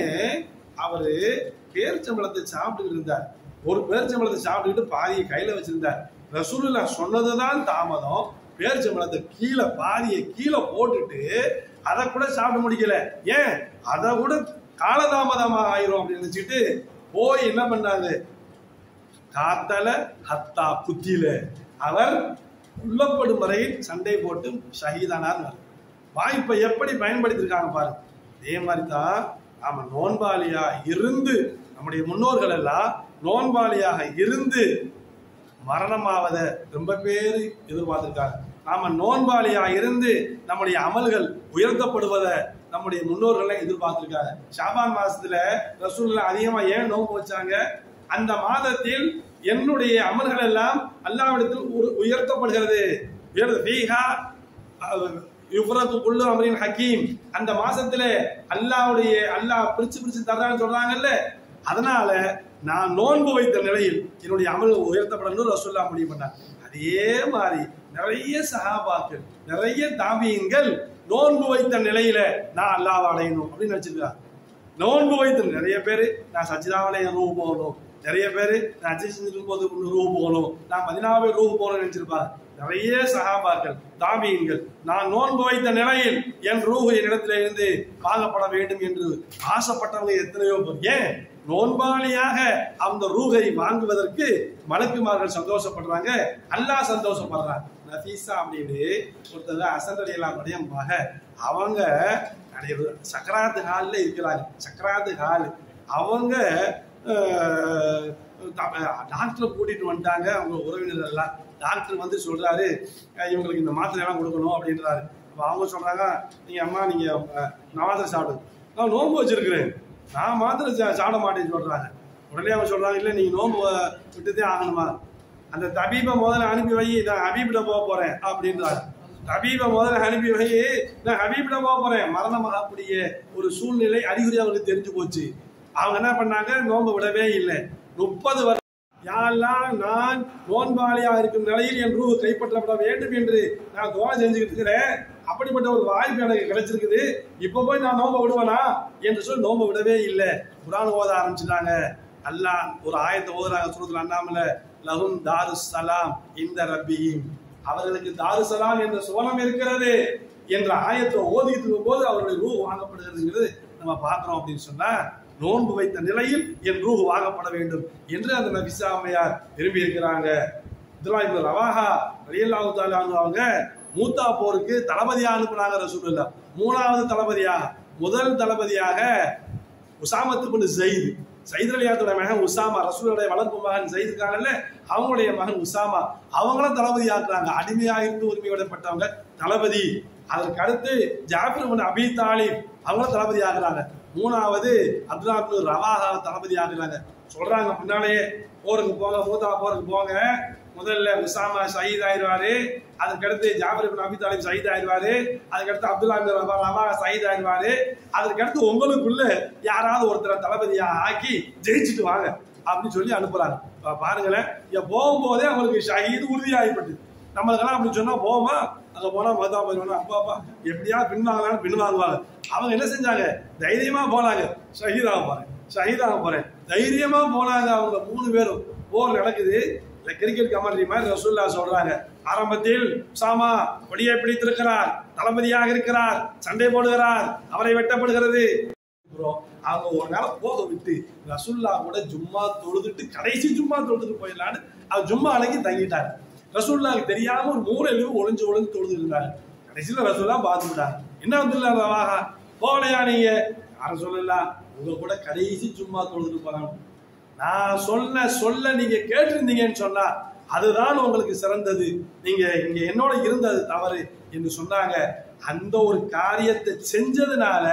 அவரு பேரிச்சம்பளத்தை சாப்பிட்டு இருந்தார். ஒரு பேரிச்சம்பளத்தை சாப்பிட்டுக்கிட்டு பாதியை கையில வச்சிருந்தார். ரசூலுல்லா சொன்னதுதான் தாமதம். பேரிச்சம்பழத்தை கீழே பாதியை கீழே போட்டுட்டு அதை கூட சாப்பிட முடியல ஏன்? அதை கூட காலதாமதமா ஆயிரும் அப்படின்னு நினைச்சிட்டு போய் என்ன பண்ணாரு? காத்தல ஹத்தா குத்தில. அவர் உள்ளப்படும் வரையில் சண்டை போட்டு ஷஹீதானார் வாய்ப்பை எப்படி பயன்படுத்தியிருக்காங்க பாருங்க. அதே மாதிரி தான் நாம நோன்பாளியா இருந்து நம்முடைய முன்னோர்கள் எல்லாம் நோன்பாளியாக இருந்து மரணமாவத ரொம்ப பேர் எதிர்பார்த்திருக்காங்க. நாம நோன்பாளியா இருந்து நம்முடைய அமல்கள் உயர்த்தப்படுவதை நம்முடைய முன்னோர்கள் எதிர்பார்த்திருக்காங்க. ஷாபான் மாசத்துல ரசூல்லா அதிகமா ஏன் நோன்பு வச்சாங்க? அந்த மாதத்தில் என்னுடைய அமல்கள் எல்லாம் அல்லாவிடத்தில் உயர்த்தப்படுகிறது. உயர்த்த- ஃபீஹா, அமரின் ஹக்கீம். அந்த மாசத்துல அல்லாவுடைய அல்லாஹ் பிரிச்சு பிரிச்சு தர்றான்னு சொல்றாங்கல்ல அதனால நான் நோன்பு வைத்த நிலையில் என்னுடைய அமல் உயர்த்தப்படணும் ரசூல்லா முடிவு பண்ணார். அதே மாதிரி நிறைய சகாபாக்கள் நிறைய தாபியங்கள் நோன்பு வைத்த நிலையில நான் அல்லாஹ் அடையணும் அப்படின்னு நினைச்சிருக்காங்க. நோன்பு வைத்த நிறைய பேர் நான் சச்சிதாவில என் ரூபு போகணும் நிறைய பேர் நான் அஜய் செஞ்சிருக்கும் போது ரூபு போகணும். நான் பதினாவே ரூபு போகணும்னு நினைச்சிருப்பாங்க. நிறைய சகாபாக்கள் தாமியங்கள் நான் நோன்பு வைத்த நிலையில் என் ரூஹு என்னிடத்தில் இருந்து வாங்கப்பட வேண்டும் என்று ஆசைப்பட்டவங்க எத்தனையோ பேர். ஏன்? நோன்பாளியாக அந்த ரூகை வாங்குவதற்கு மலக்குமார்கள் சந்தோஷப்படுறாங்க. அல்லாஹ் சந்தோஷப்படுறாங்க நஃபீஸா அப்படின்னு ஒருத்தர் அசந்தடியலாமுடைய மக. அவங்க நிறைய சக்கராத்து ஹாலில் இருக்கிறாங்க. சக்கராத்து ஹால் அவங்க டாக்டரை கூட்டிட்டு வந்துட்டாங்க. அவங்க உறவினர் எல்லாம். டாக்டர் வந்து சொல்றாரு இவங்களுக்கு இந்த மாத்திரை எல்லாம் கொடுக்கணும் அப்படின்றாரு. அப்போ அவங்க சொல்றாங்க நீங்க அம்மா நீங்க அஹ், நான் மாத்திரை சாப்பிடு நான் நோன்பு வச்சிருக்கிறேன். நான் மாத்திரை சா- சாப்பிட மாட்டேன்னு சொல்றாங்க. உடனே அவங்க சொல்றாங்க இல்லை நீங்க நோன்பு விட்டுதே ஆகணுமா? அந்த தபீபை முதல்ல அனுப்பி வை நான் ஹபீபிட போக போறேன் அப்படின்றாரு. ஹபீபை முதல்ல அனுப்பி வை நான் ஹபீபிட போக போறேன். மரணமாகக்கூடிய ஒரு சூழ்நிலை அறிகுறி அவங்களுக்கு தெரிஞ்சு போச்சு. அவங்க என்ன பண்ணாங்க? நோன்பு விடவே இல்லை. முப்பது வருஷம் யாரெல்லாம் நான் நோன்பாளியா இருக்கும் நிலையில் என் ரூ கைப்பற்றப்பட வேண்டும் என்று நான் துவா செஞ்சுக்கிட்டு இருக்கிறேன் அப்படிப்பட்ட ஒரு வாய்ப்பு எனக்கு கிடைச்சிருக்குது. இப்ப போய் நான் நோம்ப விடுவேனா? என்று சொல்லி நோம்ப விடவே இல்லை. குரான் ஓத ஆரம்பிச்சுட்டாங்க. அல்லா ஒரு ஆயத்தை ஓதுறாங்க சூரத்துல அண்ணாமல லஹும் தாரு சலாம் இந்த ரப்பியும் அவர்களுக்கு தாரு சலாம் என்ற சுவனம் இருக்கிறது என்ற ஆயத்தை ஓதிட்டு இருக்கும் போது அவருடைய ரூ வாங்கப்படுகிறதுங்கிறது நம்ம பார்க்குறோம் அப்படின்னு சொன்னா நோன்பு வைத்த நிலையில் என் ரூஹ் வாங்கப்பட வேண்டும் என்று அந்த நபிசா அம்மையார் விரும்பி இருக்கிறாங்க இதெல்லாம் இப்ப ரவாஹா ரலியல்லாஹு தஆலா அவங்க மூத்தா போருக்கு தளபதியாக அனுப்புனாங்க ரசூலுல்லாஹ். மூணாவது தளபதியாக முதல் தளபதியாக உசாமத்து பின் ஜெயிது சைத் மகன் உசாமா ரசூலுடைய வளர்ப்பு மகன் ஜெயித் இருக்காங்கல்ல அவங்களுடைய மகன் உசாமா அவங்களும் தளபதி ஆக்குறாங்க அடிமையாக இருந்து உரிமையோடப்பட்டவங்க தளபதி. அதற்கு அடுத்து ஜாஃபர் அபி தாலிப் அவங்களும் தளபதி ஆகுறாங்க மூணாவது அப்துல்லா பின் ரவாஹா தளபதி ஆகிறாங்க சொல்றாங்க முன்னாலேயே போருக்கு போங்க மூத்தா போருக்கு போங்க. முதல்ல உசாமா ஷஹீத் ஆயிடுவாரு. அதுக்கடுத்து ஜாபர் பின் அபி தாலிப் ஷஹீத் ஆயிடுவாரு. அதுக்கடுத்து அப்துல்லா பின் ரவா ரவா ஷஹீத் ஆயிடுவாரு. அதுக்கடுத்து உங்களுக்குள்ள யாராவது ஒருத்தரை தளபதியா ஆக்கி ஜெயிச்சுட்டு வாங்க அப்படின்னு சொல்லி அனுப்புறாங்க. பாருங்களேன் போகும்போதே அவங்களுக்கு ஷஹீத் உறுதியாகிப்பட்டு நம்மளுக்கெல்லாம் அப்படி சொன்னா போவோமா அங்க போனா மதா போயிடுவோம் அப்பா அப்பா எப்படியா பின் வாங்கலாம்னு பின் வாங்குவாங்க அவங்க என்ன செஞ்சாங்க? தைரியமா போனாங்க. ஷஹீதாக போறேன் ஷஹீதாக போறேன். தைரியமா போனாங்க அவங்க மூணு பேரும். போர் நடக்குது. இல்ல கிரிக்கெட் கமெண்ட்ரி மாதிரி ரசூல்லா சொல்றாங்க. ஆரம்பத்தில் சாமா கொடியை பிடித்திருக்கிறார் தளபதியாக இருக்கிறார் சண்டை போடுகிறார் அவரை வெட்டப்படுகிறது. அப்புறம் அவங்க ஒரு நாள் போக விட்டு ரசுல்லா கூட ஜும்மா தொழுதுட்டு கடைசி ஜும்மா தொழுதுட்டு போயிடலான்னு அவர் ஜும்மா அன்னைக்கு தங்கிட்டாங்க ரசூல்லாவுக்கு தெரியாம ஒரு மூலையிலும் ஒளிஞ்சு ஒளிஞ்சு தொழுது இருந்தாங்க கடைசியில ரசூல்லா பார்த்துட்டாங்க என்ன வந்துடலாம் ரவாகா போகலையா நீங்க? யாரும் சொல்லலாம் உங்க கூட கடைசி சும்மா தொழுது போறாங்க நான் சொன்ன சொல்ல நீங்க கேட்டிருந்தீங்கன்னு சொன்னா அதுதான் உங்களுக்கு சிறந்தது. நீங்க இங்க என்னோட இருந்தது தவறு என்று சொன்னாங்க. அந்த ஒரு காரியத்தை செஞ்சதுனால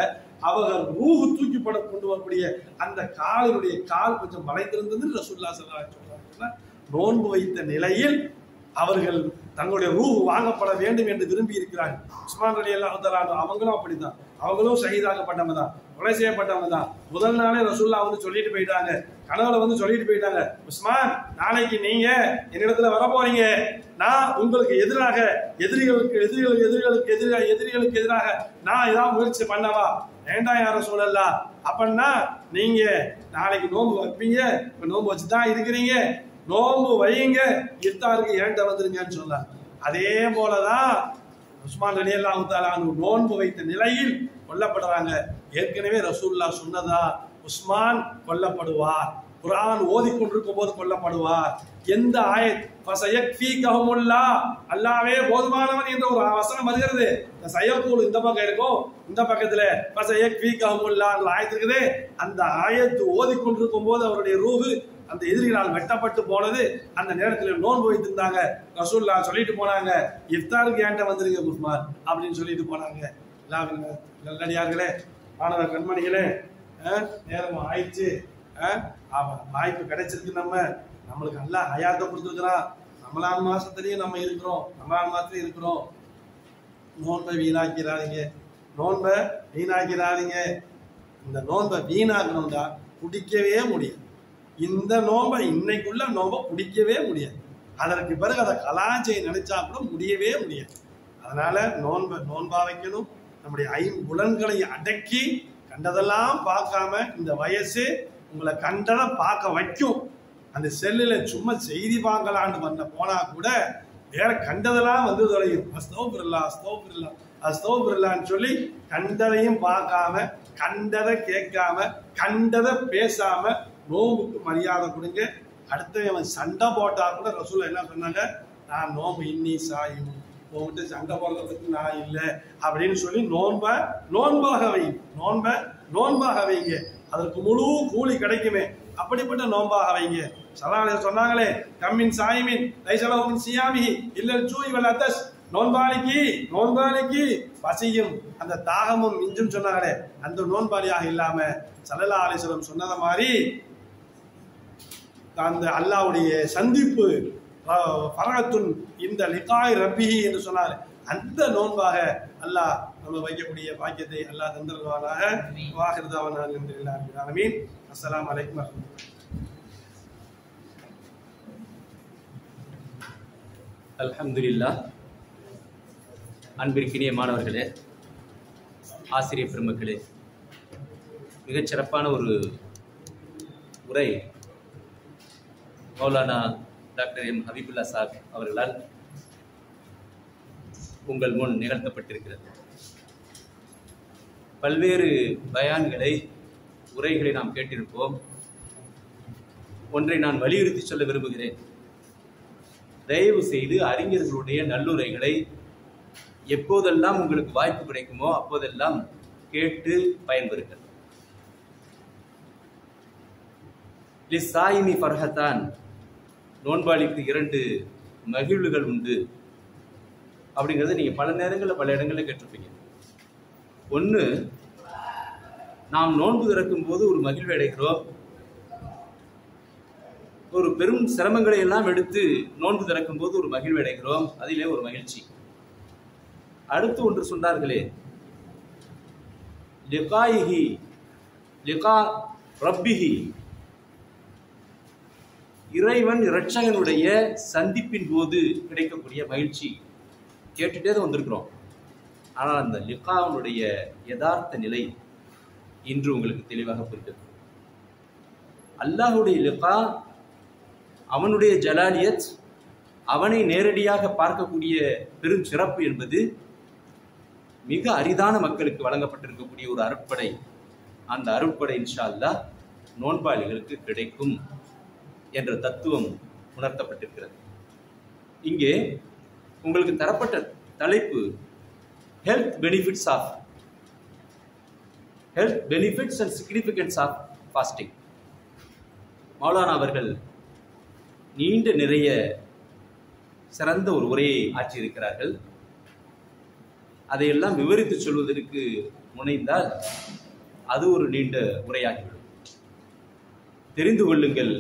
அவர்கள் ரூஹு தூக்கிப்பட கொண்டு வரக்கூடிய அந்த காலினுடைய கால் கொஞ்சம் மறைந்திருந்தது ரசூல்லா ஸல்லல்லாஹு சொல்றாங்க. நோன்பு வைத்த நிலையில் அவர்கள் தங்களுடைய ரூ வாங்கப்பட வேண்டும் என்று விரும்பி இருக்கிறார்கள் உஸ்மான் அலி அல்லாஹ் அவங்களும் அப்படித்தான். அவங்களும் ஷஹீதாக்கப்பட்டவங்க தான். கொலை செய்யப்பட்டவங்க தான். முதல் நாளே ரசூல்லா வந்து சொல்லிட்டு போயிட்டாங்க. கனவுல வந்து சொல்லிட்டு போயிட்டாங்க. உஸ்மான் நாளைக்கு நீங்க என்னிடத்துல வர போறீங்க நான் உங்களுக்கு எதிராக எதிரிகளுக்கு எதிரிகளுக்கு எதிரிகளுக்கு எதிராக எதிரிகளுக்கு எதிராக நான் ஏதாவது முயற்சி பண்ணவா? வேண்டாம் யாரும் சொல்லலாம் அப்படின்னா நீங்க நாளைக்கு நோன்பு வைப்பீங்க. இப்ப நோன்பு வச்சுதான் இருக்கிறீங்க. நோன்பு வையுங்க. இஃப்தாருக்கு ஏண்ட வந்துருங்கன்னு சொன்னார். அதே போலதான் உஸ்மான் அலி அல்லாஹு நோன்பு வைத்த நிலையில் கொல்லப்படுறாங்க. ஏற்கனவே ரசூல்லா சொன்னதா? உஸ்மான் கொல்லப்படுவார். குர்ஆன் ஓதிக்கொண்டிருக்கும் போது கொல்லப்படுவார். எந்த ஆயத்? ஃபசயக்ஃபீகஹுமுல்லா. அல்லாஹ்வே போதுமானவன் என்ற ஒரு வசனம் வருகிறது. இந்த சயக்கூல் இந்த பக்கம் இருக்கும் இந்த பக்கத்துல ஃபசயக்ஃபீகஹுமுல்லா என்ற ஆயத் இருக்குது. அந்த ஆயத்து ஓதிக்கொண்டிருக்கும் போது அவருடைய ரூஹு அந்த எதிரிகளால் வெட்டப்பட்டு போனது அந்த நேரத்தில் நோன்பு வைத்திருந்தாங்க. ரசூல்லா சொல்லிட்டு போனாங்க இஃப்தாருக்கு ஏன்ட்ட வந்துருங்க குஸ்மான்? அப்படின்னு சொல்லிட்டு போனாங்க. நல்லடியார்களே மாணவ கண்மணிகளே நேரம் ஆயிடுச்சு. வாய்ப்பு கிடைச்சிருக்கு நம்ம. நம்மளுக்கு நல்லா ஹயாத்தை கொடுத்துருக்குறான். ரமலான் மாசத்துலயும் நம்ம இருக்கிறோம். ரமலான் மாசத்துலயும் இருக்கிறோம். நோன்பை வீணாக்கிறாதீங்க. நோன்பை வீணாக்கிறாதீங்க. இந்த நோன்பை வீணாக்கணும்டா. குடிக்கவே முடியாது. இந்த நோன்பை இன்னைக்குள்ள நோன்பை பிடிக்கவே முடியாது. அதற்கு பிறகு அதை கலாச்சை நினைச்சா கூட முடியவே முடியாது. அதனால நோன்பை நோன்பா வைக்கணும். நம்முடைய ஐம்புலன்களை அடக்கி கண்டதெல்லாம் பார்க்காம இந்த வயசு உங்களை கண்டதை பார்க்க வைக்கும். அந்த செல்லில் சும்மா செய்தி பார்க்கலான்னு பண்ண போனா கூட வேற கண்டதெல்லாம் வந்து தொலையும். அஸ்தோபிரல்லா அஸ்தோபிரல்லா அஸ்தோபிரல்லான்னு சொல்லி கண்டதையும் பார்க்காம கண்டதை கேட்காம கண்டதை பேசாம நோம்புக்கு மரியாதை கொடுங்க. அடுத்து அவன் சண்டை போட்டா கூட ரசூல் என்ன சொன்னாங்க? நான் நோம்பு இன்னி சாயும். உங்ககிட்ட சண்டை போடுறதுக்கு நான் இல்லை. அப்படின்னு சொல்லி நோன்பை நோன்பாக வைங்க நோன்பை நோன்பாக வைங்க. அதற்கு முழு கூலி கிடைக்குமே. அப்படிப்பட்ட நோன்பாக வைங்க. சலாலே சொன்னாங்களே கம்மின் சாயிமின் லைசலவுமின் சியாமி இல்லல் சூய் வல் அத்தஸ் நோன்பாளிக்கு நோன்பாளிக்கு பசியும். அந்த தாகமும் மிஞ்சும் சொன்னாங்களே அந்த நோன்பாளியாக இல்லாம. சலலா அலிஸ்வரம் சொன்னதை மாதிரி அந்த அல்லாவுடைய சந்திப்பு பரகத்துன் இந்த லிகாய் ரப்பிஹி என்று சொன்னார். அந்த நோன்பாக அல்லாஹ் நம்ம வைக்கக்கூடிய பாக்கியத்தை அல்லாஹ் தந்திருவானாக வாகிருதாவன் என்று அஸ்ஸலாமு அஸ்லாம் வலைக்கம் அல்ஹம்துலில்லா அன்பிற்கினிய மாணவர்களே ஆசிரியர் பெருமக்களே மிகச்சிறப்பான ஒரு உரை மௌலானா டாக்டர் எம் ஹபீபுல்லா சாப் அவர்களால் உங்கள் முன் நிகழ்த்தப்பட்டிருக்கிறது. பல்வேறு பயான்களை உரைகளை நாம் கேட்டிருப்போம். ஒன்றை நான் வலியுறுத்தி சொல்ல விரும்புகிறேன். தயவு செய்து அறிஞர்களுடைய நல்லுரைகளை எப்போதெல்லாம் உங்களுக்கு வாய்ப்பு கிடைக்குமோ அப்போதெல்லாம் கேட்டு பயன்பெறுங்கள். லிசாயினி ஃபர்ஹத்தான் நோன்பாளிக்கு இரண்டு மகிழ்வுகள் உண்டு. அப்படிங்கிறத நீங்கள் பல நேரங்களில் பல இடங்களில் கேட்டிருப்பீங்க. ஒன்று நாம் நோன்பு திறக்கும் போது ஒரு மகிழ்வு அடைகிறோம். ஒரு பெரும் சிரமங்களை எல்லாம் எடுத்து நோன்பு திறக்கும் போது ஒரு மகிழ்வு அடைகிறோம். அதிலே ஒரு மகிழ்ச்சி. அடுத்து ஒன்று சொன்னார்களே லிகாயிகி லிகா ரப்பிகி இறைவன் இரட்சகனுடைய சந்திப்பின் போது கிடைக்கக்கூடிய மகிழ்ச்சி கேட்டுட்டே தான் வந்திருக்கிறோம். ஆனால் அந்த லிகாவனுடைய யதார்த்த நிலை இன்று உங்களுக்கு தெளிவாக புரிகிறது. அல்லாஹுடைய லிகா அவனுடைய ஜலாலியத் அவனை நேரடியாக பார்க்கக்கூடிய பெரும் சிறப்பு என்பது மிக அரிதான மக்களுக்கு வழங்கப்பட்டிருக்கக்கூடிய ஒரு அருட்படை. அந்த அருட்படை இன்ஷா அல்லாஹ் நோன்பாளிகளுக்கு கிடைக்கும். என்ற தத்துவம் உணர்த்தப்பட்டிருக்கிறது. இங்கே உங்களுக்கு தரப்பட்ட தலைப்பு health benefits of health benefits and significance of fasting Maulana அவர்கள் நீண்ட நிறைய சிறந்த ஒரு உரையை ஆற்றியிருக்கிறார்கள். அதையெல்லாம் விவரித்து சொல்வதற்கு முனைந்தால் அது ஒரு நீண்ட உரையாகிவிடும். தெரிந்து கொள்ளுங்கள்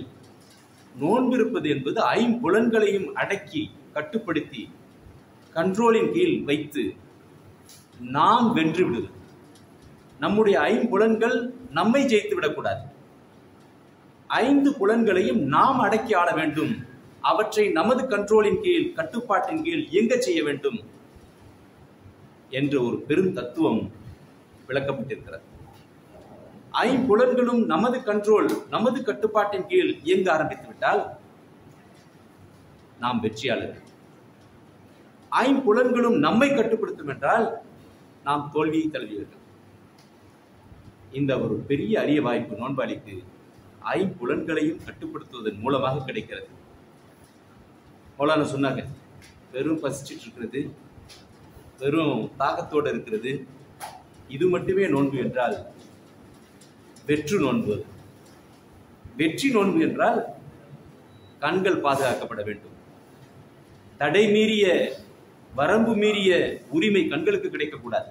நோன்பிருப்பது என்பது ஐம்புலன்களையும் அடக்கி கட்டுப்படுத்தி கண்ட்ரோலின் கீழ் வைத்து நாம் வென்று விடுவது நம்முடைய ஐம்புலன்கள் நம்மை ஜெயித்து விடக்கூடாது. ஐந்து புலன்களையும் நாம் அடக்கி ஆள வேண்டும். அவற்றை நமது கண்ட்ரோலின் கீழ் கட்டுப்பாட்டின் கீழ் இயங்க செய்ய வேண்டும் என்ற ஒரு பெரும் தத்துவம் விளக்கப்பட்டிருக்கிறது. ஐம்புலன்களும் நமது கண்ட்ரோல் நமது கட்டுப்பாட்டின் கீழ் இயங்க ஆரம்பித்து விட்டால் நாம் வெற்றியாளர்கள் ஐம்புலன்களும் நம்மை கட்டுப்படுத்தும் என்றால் நாம் தோல்வியை தழுவியவர்கள் இந்த ஒரு பெரிய அரிய வாய்ப்பு நோன்பாளிக்கு ஐம்புலன்களையும் கட்டுப்படுத்துவதன் மூலமாக கிடைக்கிறது. மௌலான சொன்னாங்க வெறும் பசிச்சுட்டு இருக்கிறது வெறும் தாகத்தோடு இருக்கிறது இது மட்டுமே நோன்பு என்றால் வெற்று நோன்பு. வெற்றி நோன்பு என்றால் கண்கள் பாதுகாக்கப்பட வேண்டும். தடை மீறிய வரம்பு மீறிய உரிமை கண்களுக்கு கிடைக்கக்கூடாது.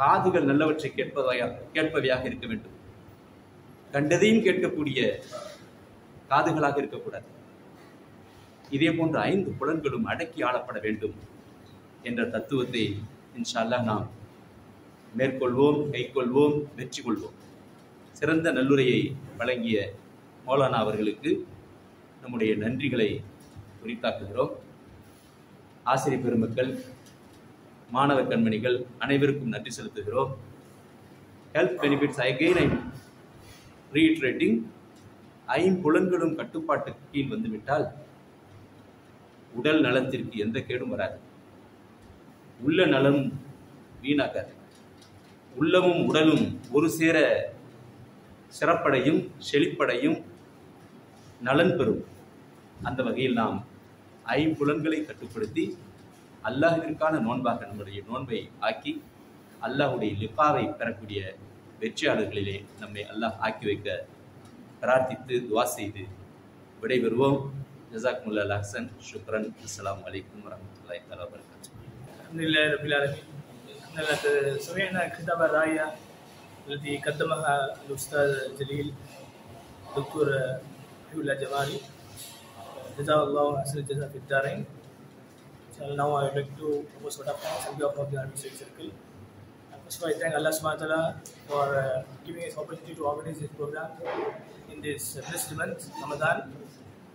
காதுகள் நல்லவற்றை கேட்பவையாக கேட்பவையாக இருக்க வேண்டும். கண்டதையும் கேட்கக்கூடிய காதுகளாக இருக்கக்கூடாது. இதே போன்ற ஐந்து புலன்களும் அடக்கி ஆளப்பட வேண்டும் என்ற தத்துவத்தை இன்ஷா அல்லாஹ் நாம் மேற்கொள்வோம் கைக்கொள்வோம் வெற்றி கொள்வோம் சிறந்த நல்லுரையை வழங்கிய மௌலானா அவர்களுக்கு நம்முடைய நன்றிகளை குறித்தாக்குகிறோம் ஆசிரியர் பெருமக்கள் மாணவ கண்மணிகள் அனைவருக்கும் நன்றி செலுத்துகிறோம். Health benefits again I reiterating ஐம்புலன்களும் கட்டுப்பாட்டுக்கு கீழ் வந்துவிட்டால் உடல் நலத்திற்கு எந்த கேடும் வராது. உள்ள நலம் வீணாக்காது உள்ளமும் உடலும் ஒரு சேர சிறப்படையும் செழிப்படையும் நலன் பெறும். அந்த வகையில் நாம் ஐம்புலன்களை கட்டுப்படுத்தி அல்லாஹிற்கான நோன்பாக நம்முடைய நோன்பை ஆக்கி அல்லாஹுடைய லிப்பாவை பெறக்கூடிய வெற்றியாளர்களிலே நம்மை அல்லாஹ் ஆக்கி வைக்க பிரார்த்தித்து துவா செய்து விடைபெறுவோம். ஜசாக்முல்லா ஹசன் ஷுக்ரன். அஸ்ஸலாமு அலைக்கும் வரமத்துல்லாஹி தஆலா வபரகாத்துஹு سمعنا كتاب الراية التي قدمها الأستاذ الجليل دكتور حبيب الله جمالي جزاه الله أحسن الجزاء في الدارين So now I would like to propose what of thanks on behalf of the Army State Circle. And First of all, I thank Allah subhanahu wa ta'ala for uh, giving us opportunity to organize this program in this uh, blessed month, Ramadan.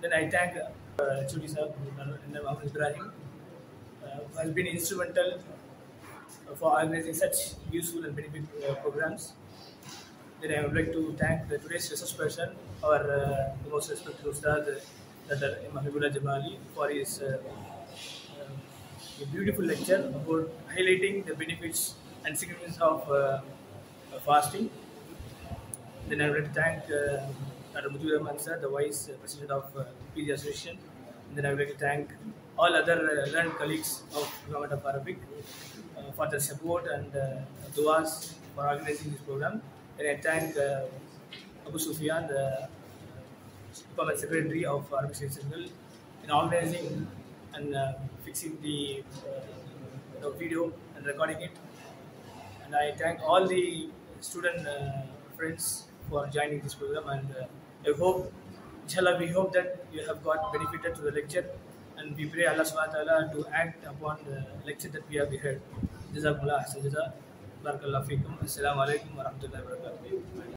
Then I thank uh, Chudi sir, uh, Muhammad Ibrahim, uh, who has been instrumental for organizing such useful and benefit uh, programs. Then I would like to thank the today's resource person, our uh, most respected Ustad, uh, Dr. Mahbubullah Jamali, for his uh, uh, beautiful lecture about highlighting the benefits and significance of uh, fasting. Then I would like to thank uh, Dr. Mujib Rahman sir, the Vice President of uh, PG Association. And then I would like to thank all other uh, learned colleagues of Government of Arabic uh, for the support and uh, duas for organizing this program. And I thank uh, Abu Sufyan, the Permanent Secretary of Arabic State Circle, in organizing and uh, fixing the uh, you video and recording it. And I thank all the student uh, friends for joining this program. And uh, I hope, inshallah, we hope that you have got benefited to the lecture. And we pray Allah subhanahu wa ta'ala to act upon the lecture that we have heard. جزاک اللہ حسن جزا بارک اللہ فیکم السلام علیکم ورحمۃ اللہ وبرکاتہ۔